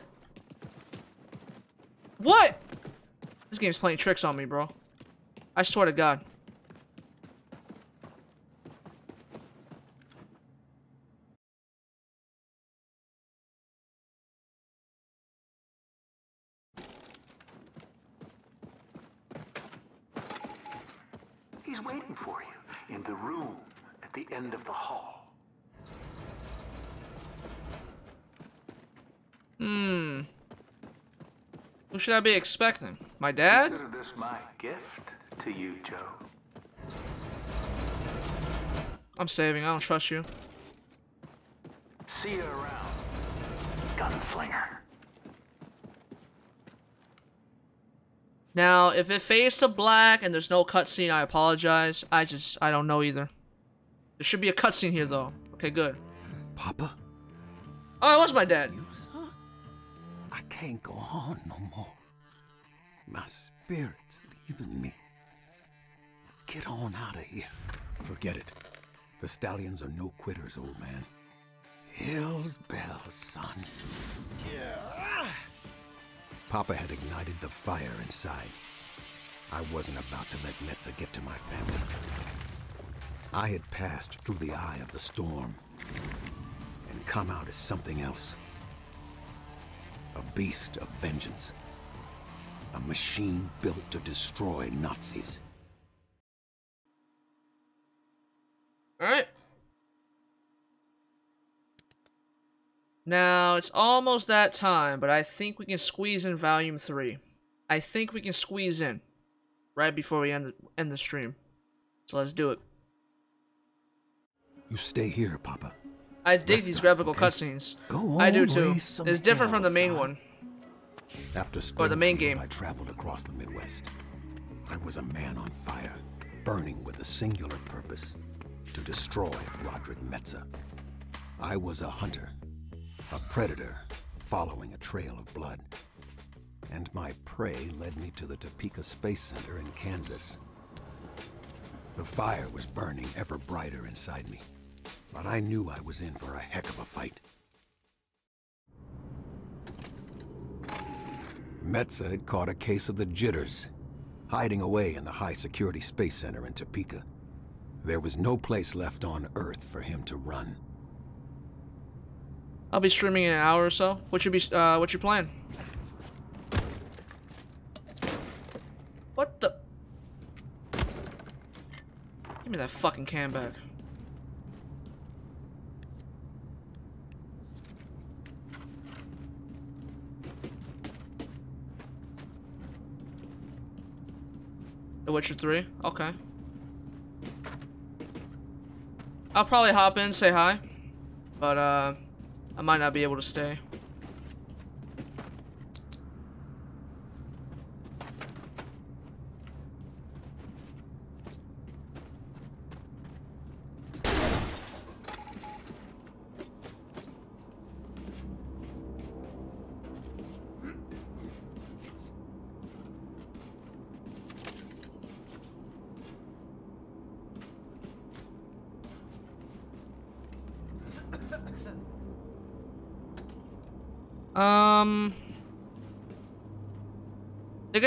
What? This game's playing tricks on me, bro. I swear to God. He's waiting for you in the room at the end of the hall. Hmm. Who should I be expecting? My dad? Consider this my gift to you, Joe. I'm saving. I don't trust you. See you around, gunslinger. Now, if it fades to black and there's no cutscene, I apologize. I just, I don't know either. There should be a cutscene here, though. Okay, good. Papa? Oh, it was my dad. I can't go on no more. My spirit's leaving me. Get on out of here. Forget it. The stallions are no quitters, old man. Hell's bells, son. Yeah. Papa had ignited the fire inside. I wasn't about to let Metza get to my family. I had passed through the eye of the storm and come out as something else. A beast of vengeance. A machine built to destroy Nazis. Alright. Now, it's almost that time, but I think we can squeeze in Volume 3. I think we can squeeze in right before we end the, end the stream. So let's do it. You stay here, Papa. I dig Rest these graphical okay? cutscenes. I do too. It's different from the main one. After Or the main game. I traveled across the Midwest. I was a man on fire, burning with a singular purpose to destroy Roderick Metza. I was a hunter, a predator, following a trail of blood. And my prey led me to the Topeka Space Center in Kansas. The fire was burning ever brighter inside me, but I knew I was in for a heck of a fight. Metza had caught a case of the jitters, hiding away in the high security space center in Topeka. There was no place left on Earth for him to run. I'll be streaming in an hour or so. What you be uh what's your plan? What the Give me that fucking can back. The Witcher 3? Okay. I'll probably hop in, say hi. But, uh, I might not be able to stay.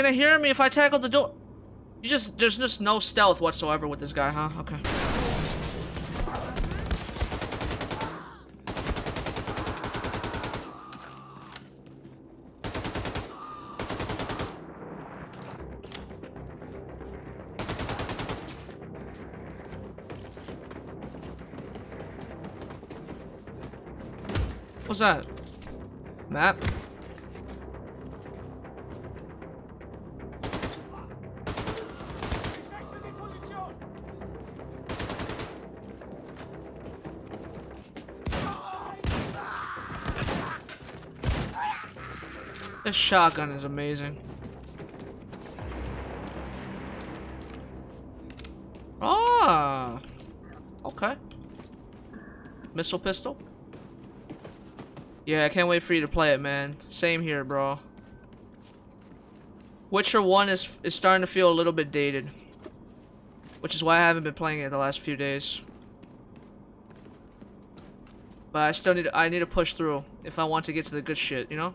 gonna hear me if I tackle the door. You just, there's just no stealth whatsoever with this guy, huh? Okay. What's that? Map? This shotgun is amazing. Ah, okay. Missile pistol. Yeah, I can't wait for you to play it, man. Same here, bro. Witcher 1 is is starting to feel a little bit dated. Which is why I haven't been playing it the last few days. But I still need I need to push through if I want to get to the good shit, you know?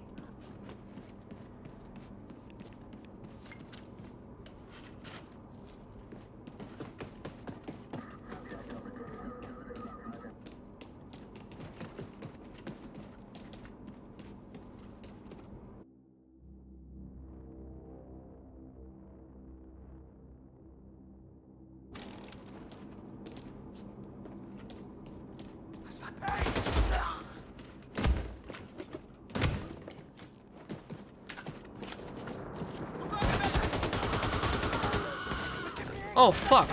Oh, fuck.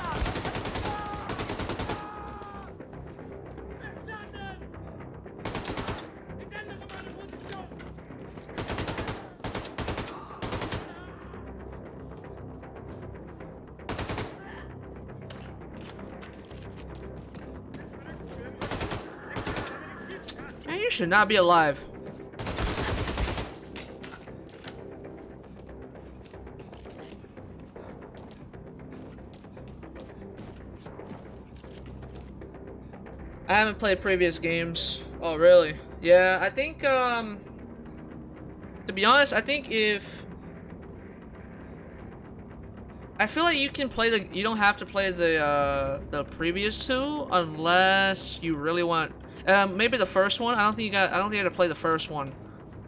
You should not be alive. I haven't played previous games. Oh, really? Yeah, I think, um... To be honest, I think if... I feel like you can play the... You don't have to play the, uh... The previous two, unless you really want... Um, maybe the first one. I don't think you got... I don't think you have to play the first one.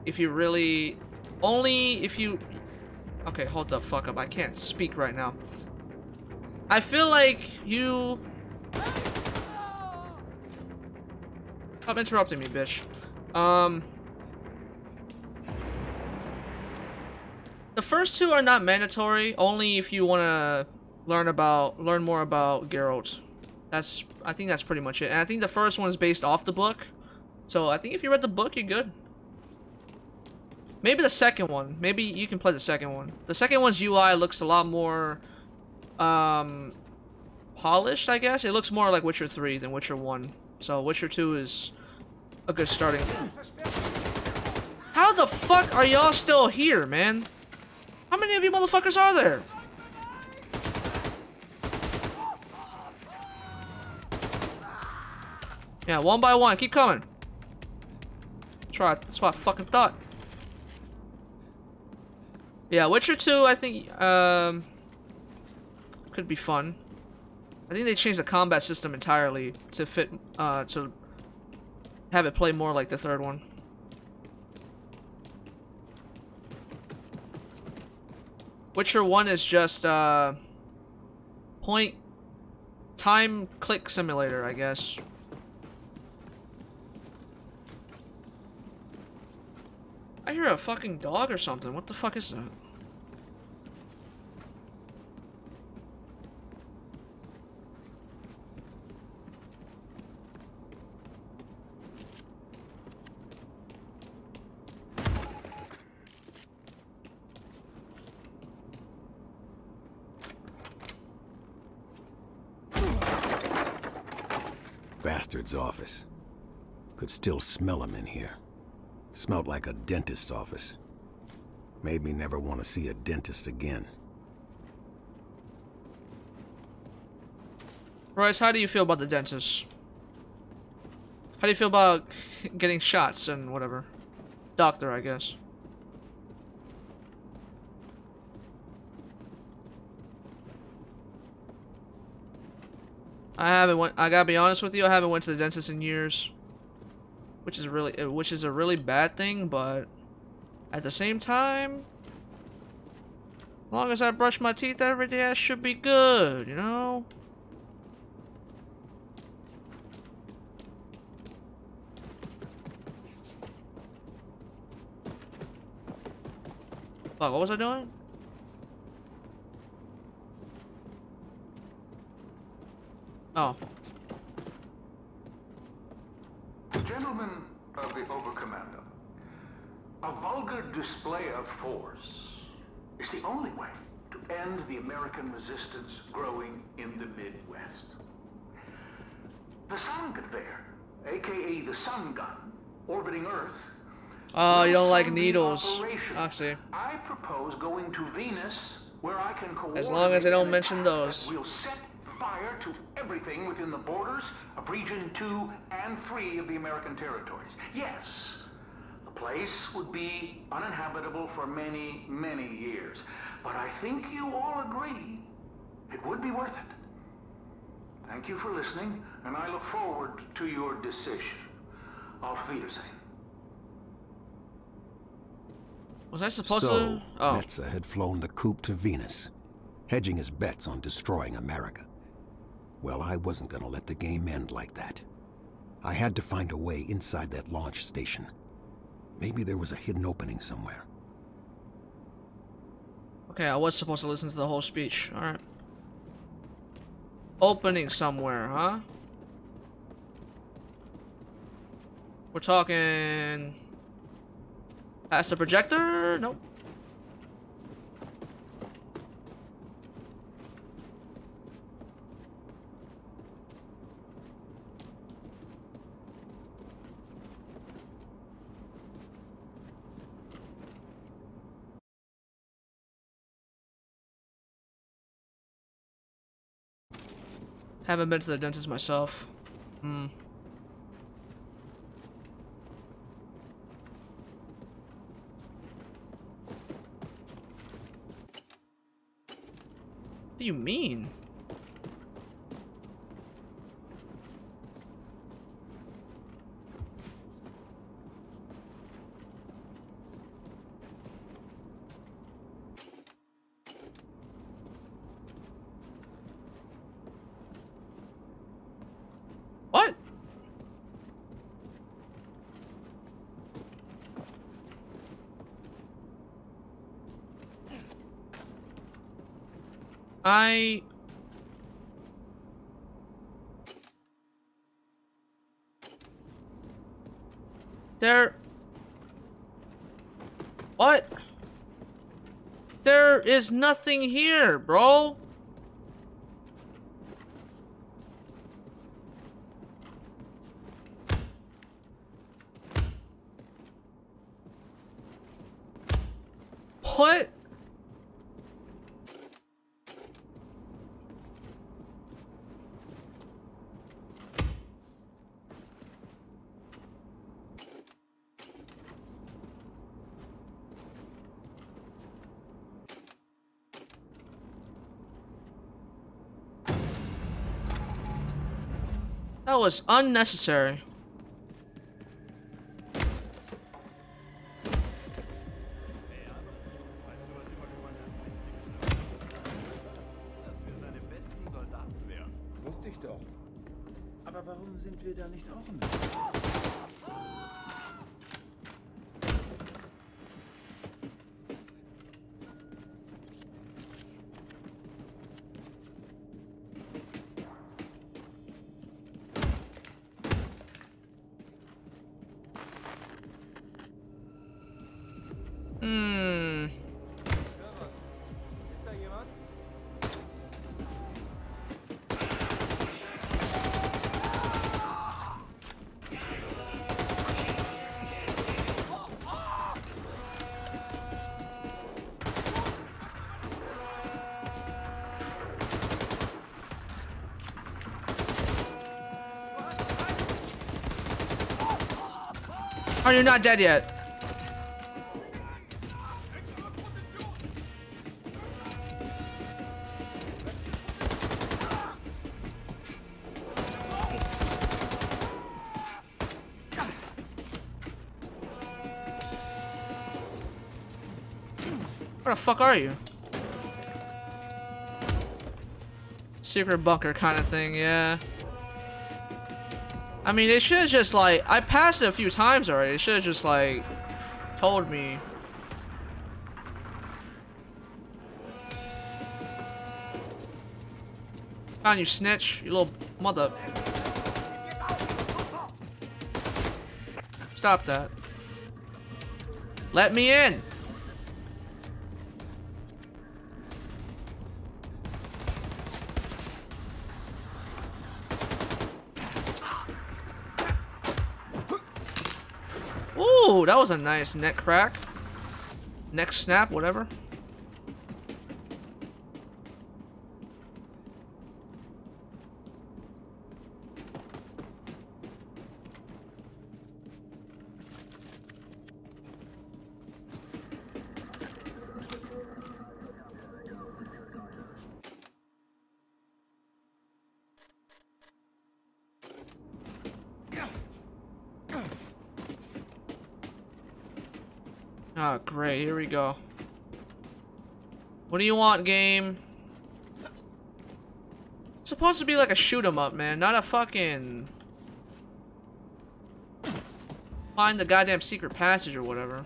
If you really... Only if you... Okay, hold the fuck up. I can't speak right now. I feel like you... Stop interrupting me, bitch. Um... The first two are not mandatory, only if you want to learn about, learn more about Geralt. That's, I think that's pretty much it. And I think the first one is based off the book. So I think if you read the book, you're good. Maybe the second one. Maybe you can play the second one. The second one's UI looks a lot more, um, polished, I guess. It looks more like Witcher 3 than Witcher 1. So Witcher 2 is a good starting. How the fuck are y'all still here, man? How many of you motherfuckers are there? Yeah, one by one. Keep coming. Try. That's what I fucking thought. Yeah, Witcher 2, I think, um, could be fun. I think they changed the combat system entirely to fit, uh, to have it play more like the third one. Witcher 1 is just, uh, point time click simulator, I guess. I hear a fucking dog or something. What the fuck is that? Bastard's office. Could still smell him in here. Smelled like a dentist's office. Made me never want to see a dentist again. Royce, how do you feel about the dentist? How do you feel about getting shots and whatever? Doctor, I guess. I haven't went, I gotta be honest with you, I haven't went to the dentist in years. Which is really, uh, which is a really bad thing, but at the same time, as long as I brush my teeth every day, I should be good, you know? Fuck, what was I doing? Oh. Gentlemen of the Oberkommando, a vulgar display of force is the only way to end the American resistance growing in the Midwest. The Sun Conveyor, aka the Sun Gun, orbiting Earth. Oh, you don't like will soon be needles. operational. I propose going to Venus, where I can As long as I don't mention those. Will set fire to everything within the borders of Region 2 and 3 of the American territories. Yes, the place would be uninhabitable for many, many years. But I think you all agree it would be worth it. Thank you for listening, and I look forward to your decision. Auf Wiedersehen. Was I supposed so, to? Oh. Metza had flown the coop to Venus, hedging his bets on destroying America. Well, I wasn't gonna let the game end like that. I had to find a way inside that launch station. Maybe there was a hidden opening somewhere. Okay, I was supposed to listen to the whole speech. Alright. Opening somewhere, huh? We're talking... Past the projector? Nope. Haven't been to the dentist myself. Hmm. What do you mean? What? I There What? There is nothing here, bro. What? That was unnecessary. Oh, are you not dead yet? Where the fuck are you? Secret bunker kind of thing, yeah. I mean, they should have just like, I passed it a few times already. They should have just like, told me. Found you snitch, you little mother. Stop that. Let me in! Was a nice neck crack. Neck snap, whatever. Ah, great. Here we go. What do you want, game? It's supposed to be like a shoot 'em up, man, not a fucking find the goddamn secret passage or whatever.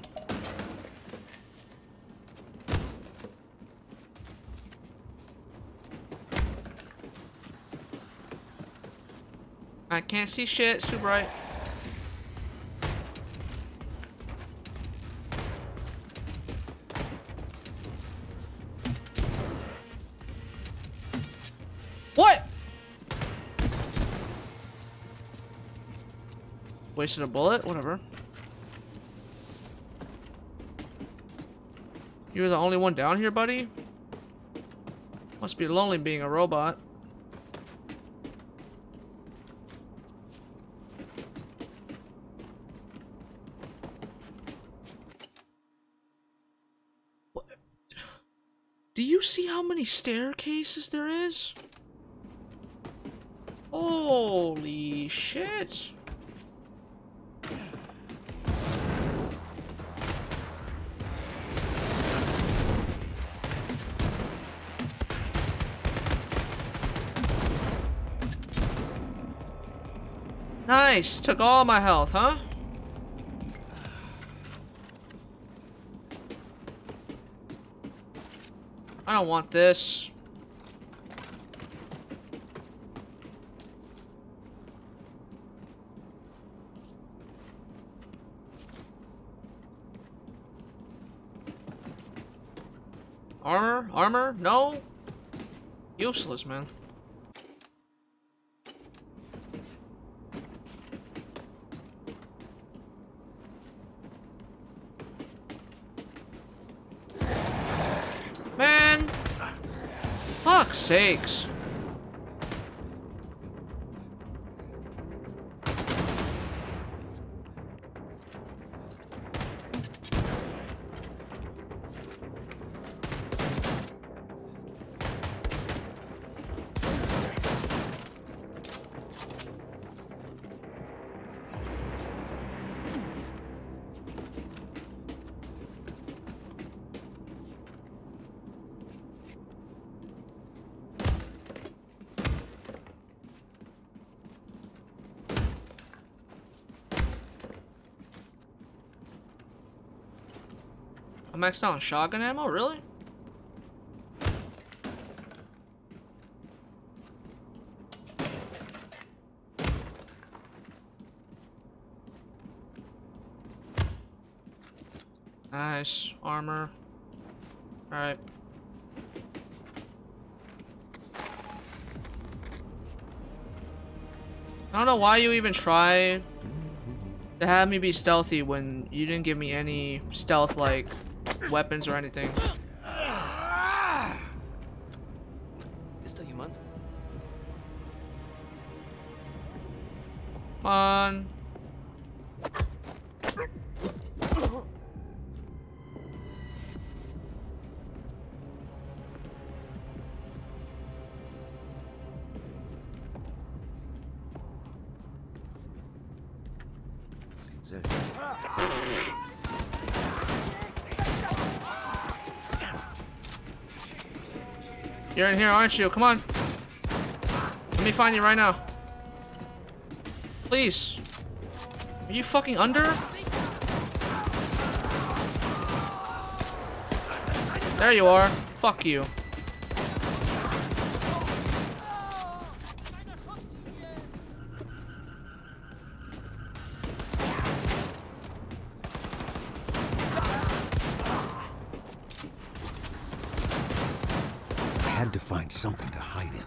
I can't see shit, it's too bright. Wasted a bullet? Whatever. You're the only one down here, buddy? Must be lonely being a robot. What? Do you see how many staircases there is? Holy shit. Nice. Took all my health, huh? I don't want this. Armor? Armor? No? Useless, man. Man! Fuck's sakes. Maxed out on shotgun ammo? Really? Nice. Armor. Alright. I don't know why you even try to have me be stealthy when you didn't give me any stealth like weapons or anything. Aren't you? Come on. Let me find you right now. Please. Are you fucking under? There you are. Fuck you. had to find something to hide in.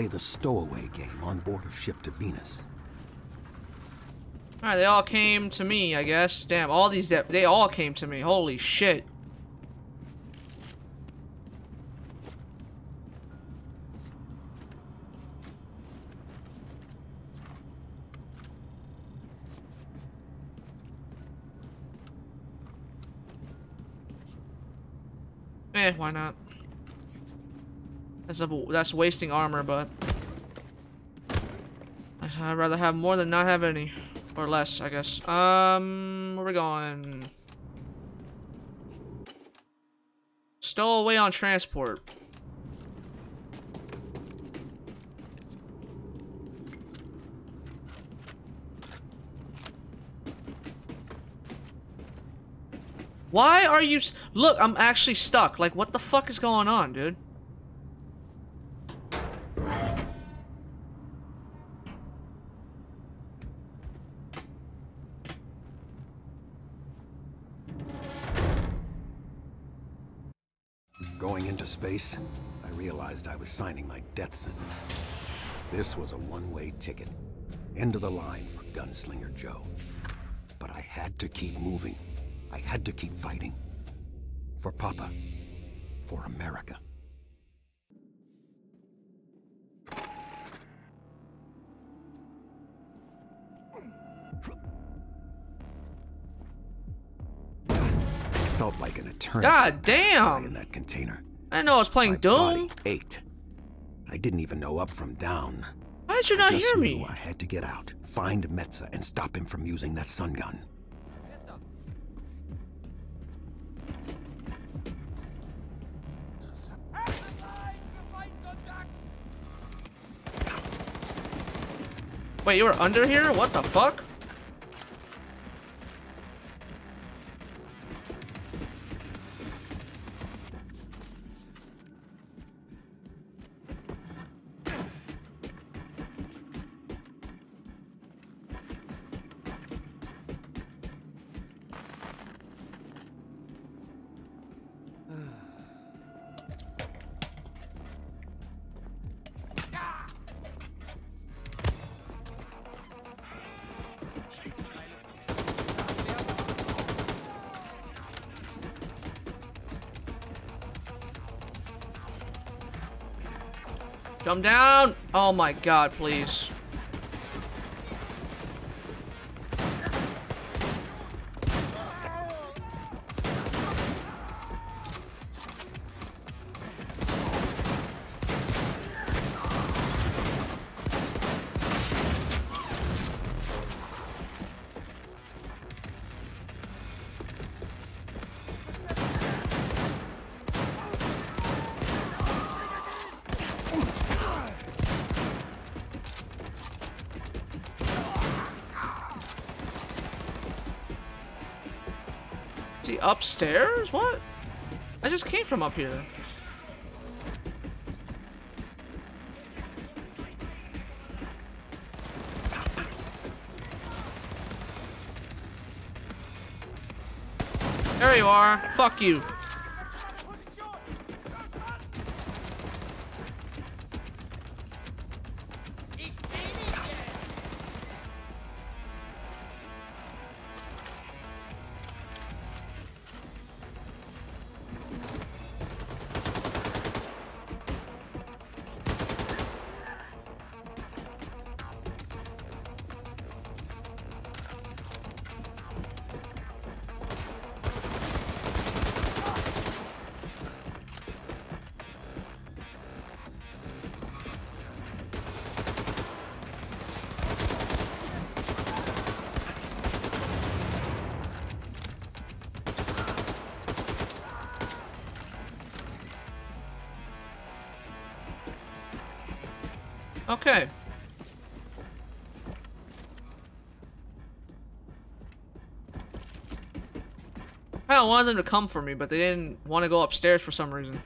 Play the stowaway game on board a ship to Venus. Alright, they all came to me, I guess. Damn, all these, they all came to me. Holy shit. Eh, why not? That's, that's wasting armor, but... I'd rather have more than not have any. Or less, I guess. Um, where we going? Stowaway on transport. Why are you... Look, I'm actually stuck. Like, what the fuck is going on, dude? Space, I realized I was signing my death sentence. This was a one-way ticket. End of the line for Gunslinger Joe. But I had to keep moving. I had to keep fighting. For Papa. For America. Felt like an eternity. God damn! In that container. I didn't know I was playing My Doom. body ached. I didn't even know up from down. Why did you not I just hear knew me? I had to get out, find Metza, and stop him from using that sun gun. Wait, you were under here? What the fuck? Down! Oh my god, please. Upstairs? What? I just came from up here. There you are. Fuck you. Wanted them to come for me, but they didn't want to go upstairs for some reason.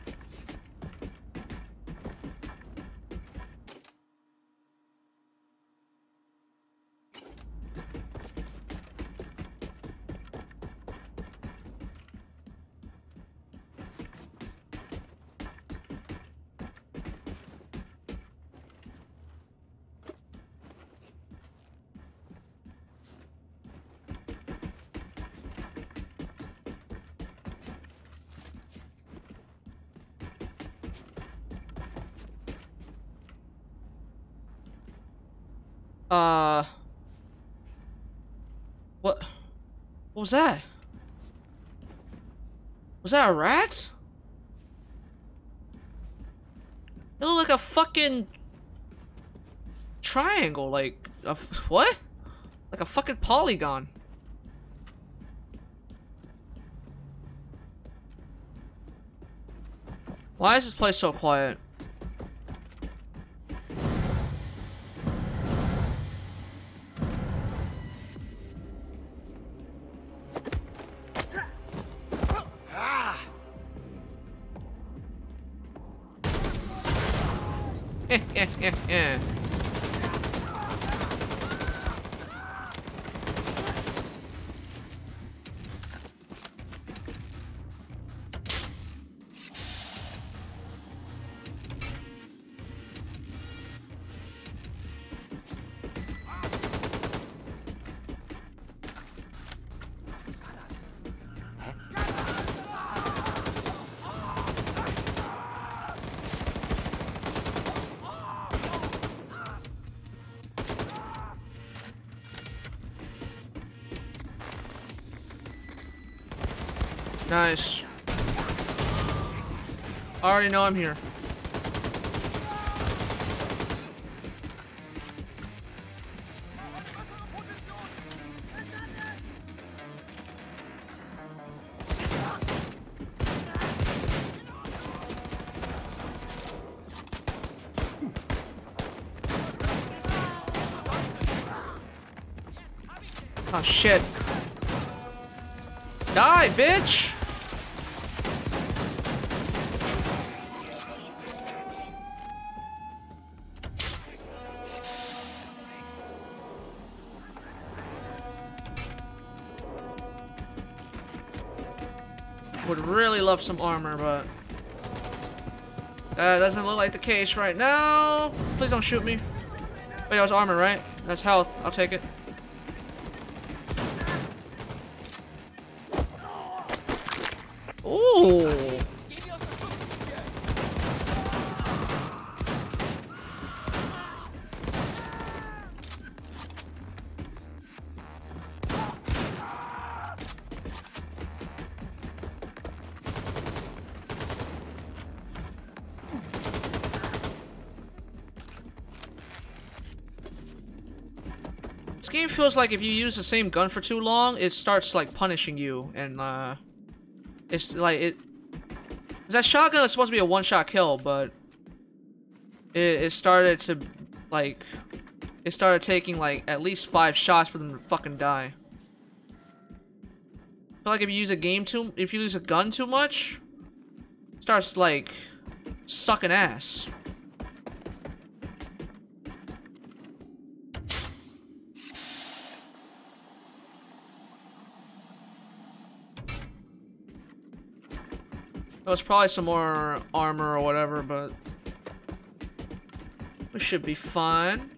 Was that? Was that a rat? It looked like a fucking triangle, like a what? Like a fucking polygon. Why is this place so quiet? Nice. I already know I'm here. Oh shit. Die, bitch! Love some armor, but... That doesn't look like the case right now. Please don't shoot me. Oh, Wait, that was armor, right? That's health. I'll take it. Feels like if you use the same gun for too long, it starts like punishing you and uh it's like it that shotgun is supposed to be a one-shot kill, but it, it started to like it started taking like at least five shots for them to fucking die. Feel like if you use a game too if you use a gun too much, starts like sucking ass. There's probably some more armor or whatever, but we should be fine.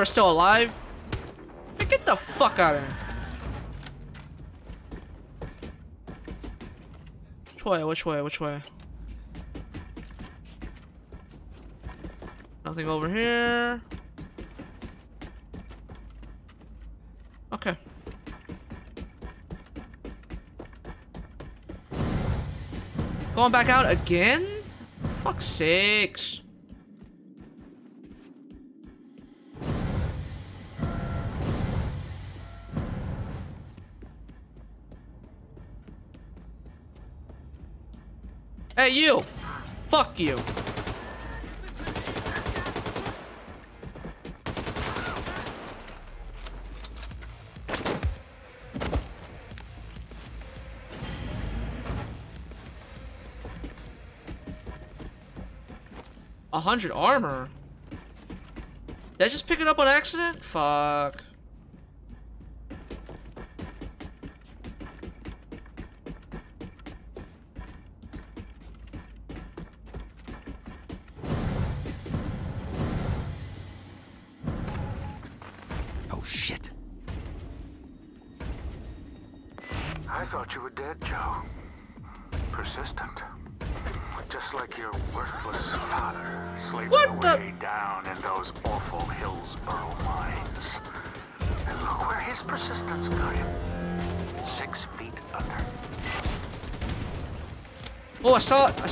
Knew still alive. Get the fuck out of here. Which way? Which way? Which way? Nothing over here. Okay. Going back out again? Fuck sakes. Hey, you! Fuck you! A hundred armor? Did I just pick it up on accident? Fuck.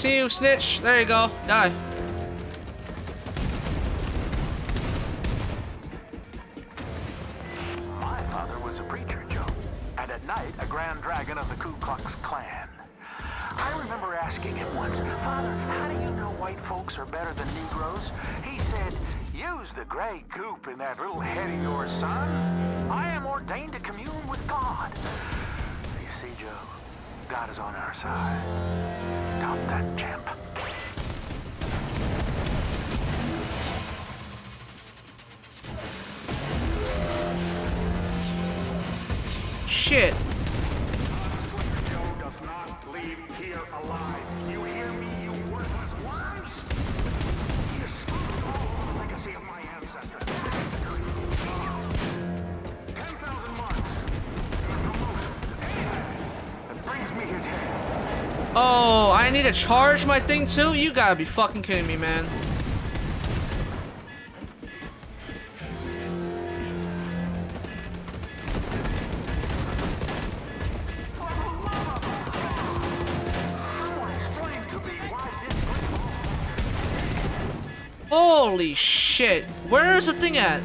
See you, snitch. There you go. Die. To charge my thing too? You gotta be fucking kidding me, man. This Holy shit. Where is the thing at?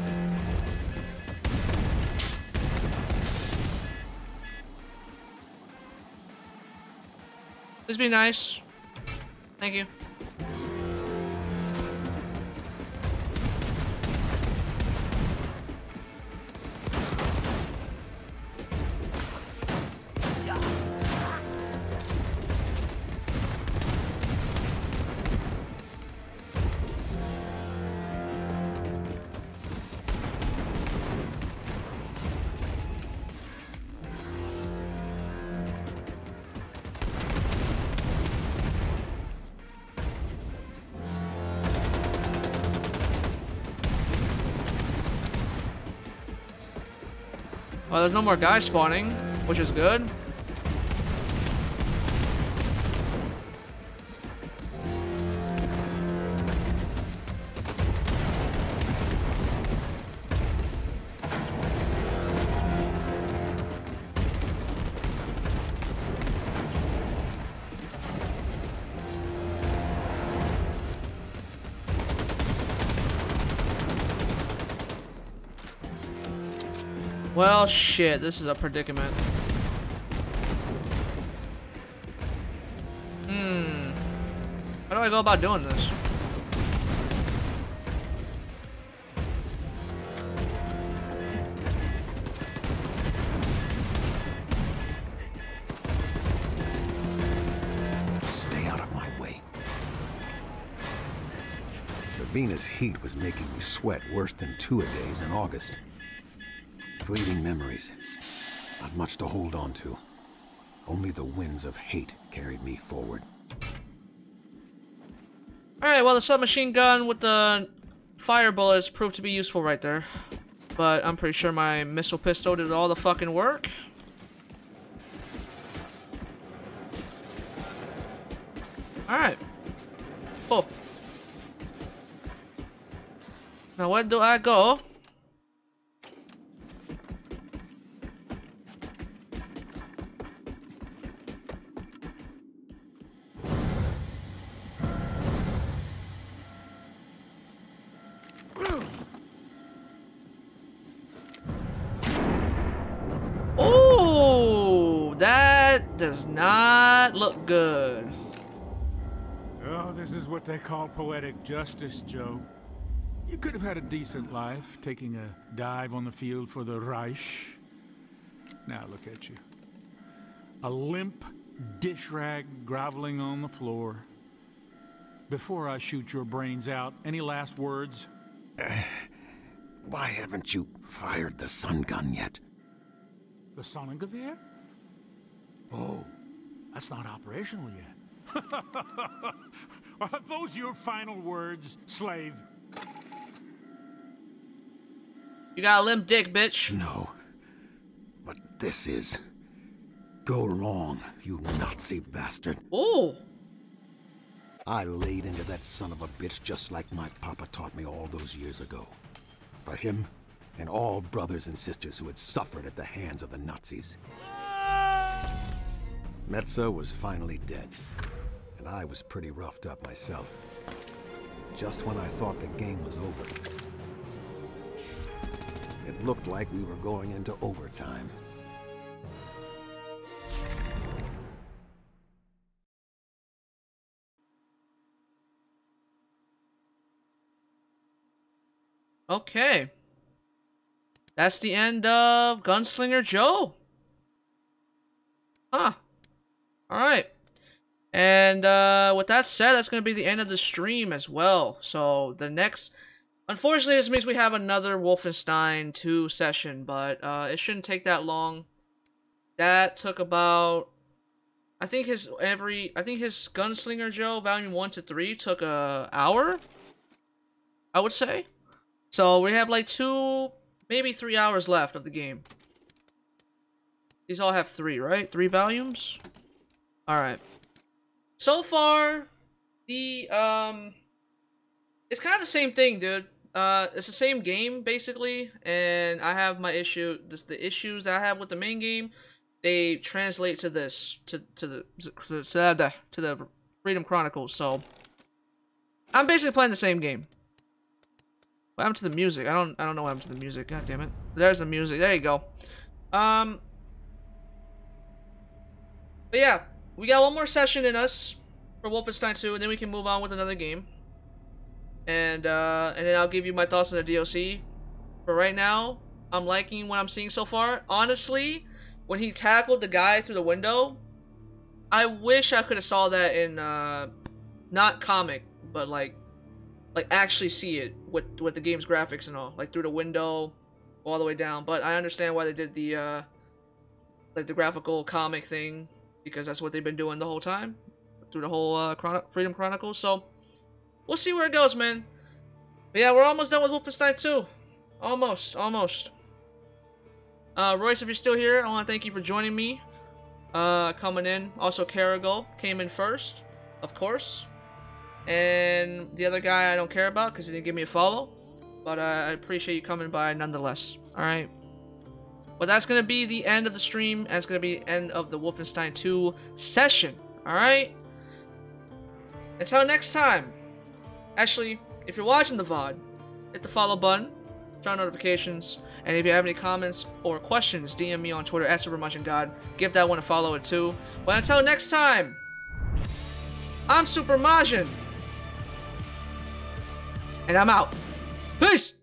Please be nice. Thank you. Well, there's no more guys spawning, which is good. Shit, this is a predicament. Hmm. How do I go about doing this? Stay out of my way. The Venus heat was making me sweat worse than two-a-days in August. Fleeting memories. Not much to hold on to. Only the winds of hate carried me forward. Alright, well, the submachine gun with the fire bullets proved to be useful right there. But I'm pretty sure my missile pistol did all the fucking work. Alright. Cool. Now where do I go? What they call poetic justice, Joe. You could have had a decent life, taking a dive on the field for the Reich. Now look at you. A limp dish rag groveling on the floor. Before I shoot your brains out, any last words? Why haven't you fired the sun gun yet? The Sonnengewehr? Oh, that's not operational yet. Are those your final words, slave? You got a limp dick, bitch. No. But this is. Go long, you Nazi bastard. Oh. I laid into that son of a bitch just like my papa taught me all those years ago. For him and all brothers and sisters who had suffered at the hands of the Nazis. Metza was finally dead, and I was pretty roughed up myself. Just when I thought the game was over. It looked like we were going into overtime. Okay. That's the end of Gunslinger Joe. Huh. Alright. And uh, with that said, that's going to be the end of the stream as well. So the next... Unfortunately, this means we have another Wolfenstein 2 session, but uh, it shouldn't take that long. That took about... I think his every... I think his Gunslinger Joe, Volume 1 to 3, took a hour? I would say. So we have like two, maybe three hours left of the game. These all have three, right? Three volumes? Alright. So far, the, um... It's kind of the same thing, dude. Uh, it's the same game, basically, and I have my issue, this, the issues that I have with the main game, they translate to this, to, to the, to the, to the Freedom Chronicles, so... I'm basically playing the same game. What happened to the music? I don't I don't know what happened to the music. God damn it. There's the music. There you go. Um But yeah, we got one more session in us for Wolfenstein 2, and then we can move on with another game. And uh and then I'll give you my thoughts on the DLC. But right now, I'm liking what I'm seeing so far. Honestly, when he tackled the guy through the window, I wish I could have saw that in uh not comic, but like like actually see it with with the game's graphics and all, like through the window, all the way down. But I understand why they did the uh, like the graphical comic thing because that's what they've been doing the whole time through the whole uh, Chron Freedom Chronicles. So we'll see where it goes, man. But yeah, we're almost done with Wolfenstein 2. Almost, almost. Uh, Royce, if you're still here, I want to thank you for joining me. Uh, coming in. Also, Caragol came in first, of course. And the other guy I don't care about because he didn't give me a follow. But uh, I appreciate you coming by nonetheless. Alright. But that's going to be the end of the stream. It's going to be the end of the Wolfenstein 2 session. Alright? Until next time. Actually, if you're watching the VOD, hit the follow button, turn on notifications, and if you have any comments or questions, DM me on Twitter at SuperMajinGod. Give that one a follow it too. But until next time, I'm Super Majin. And I'm out. Peace!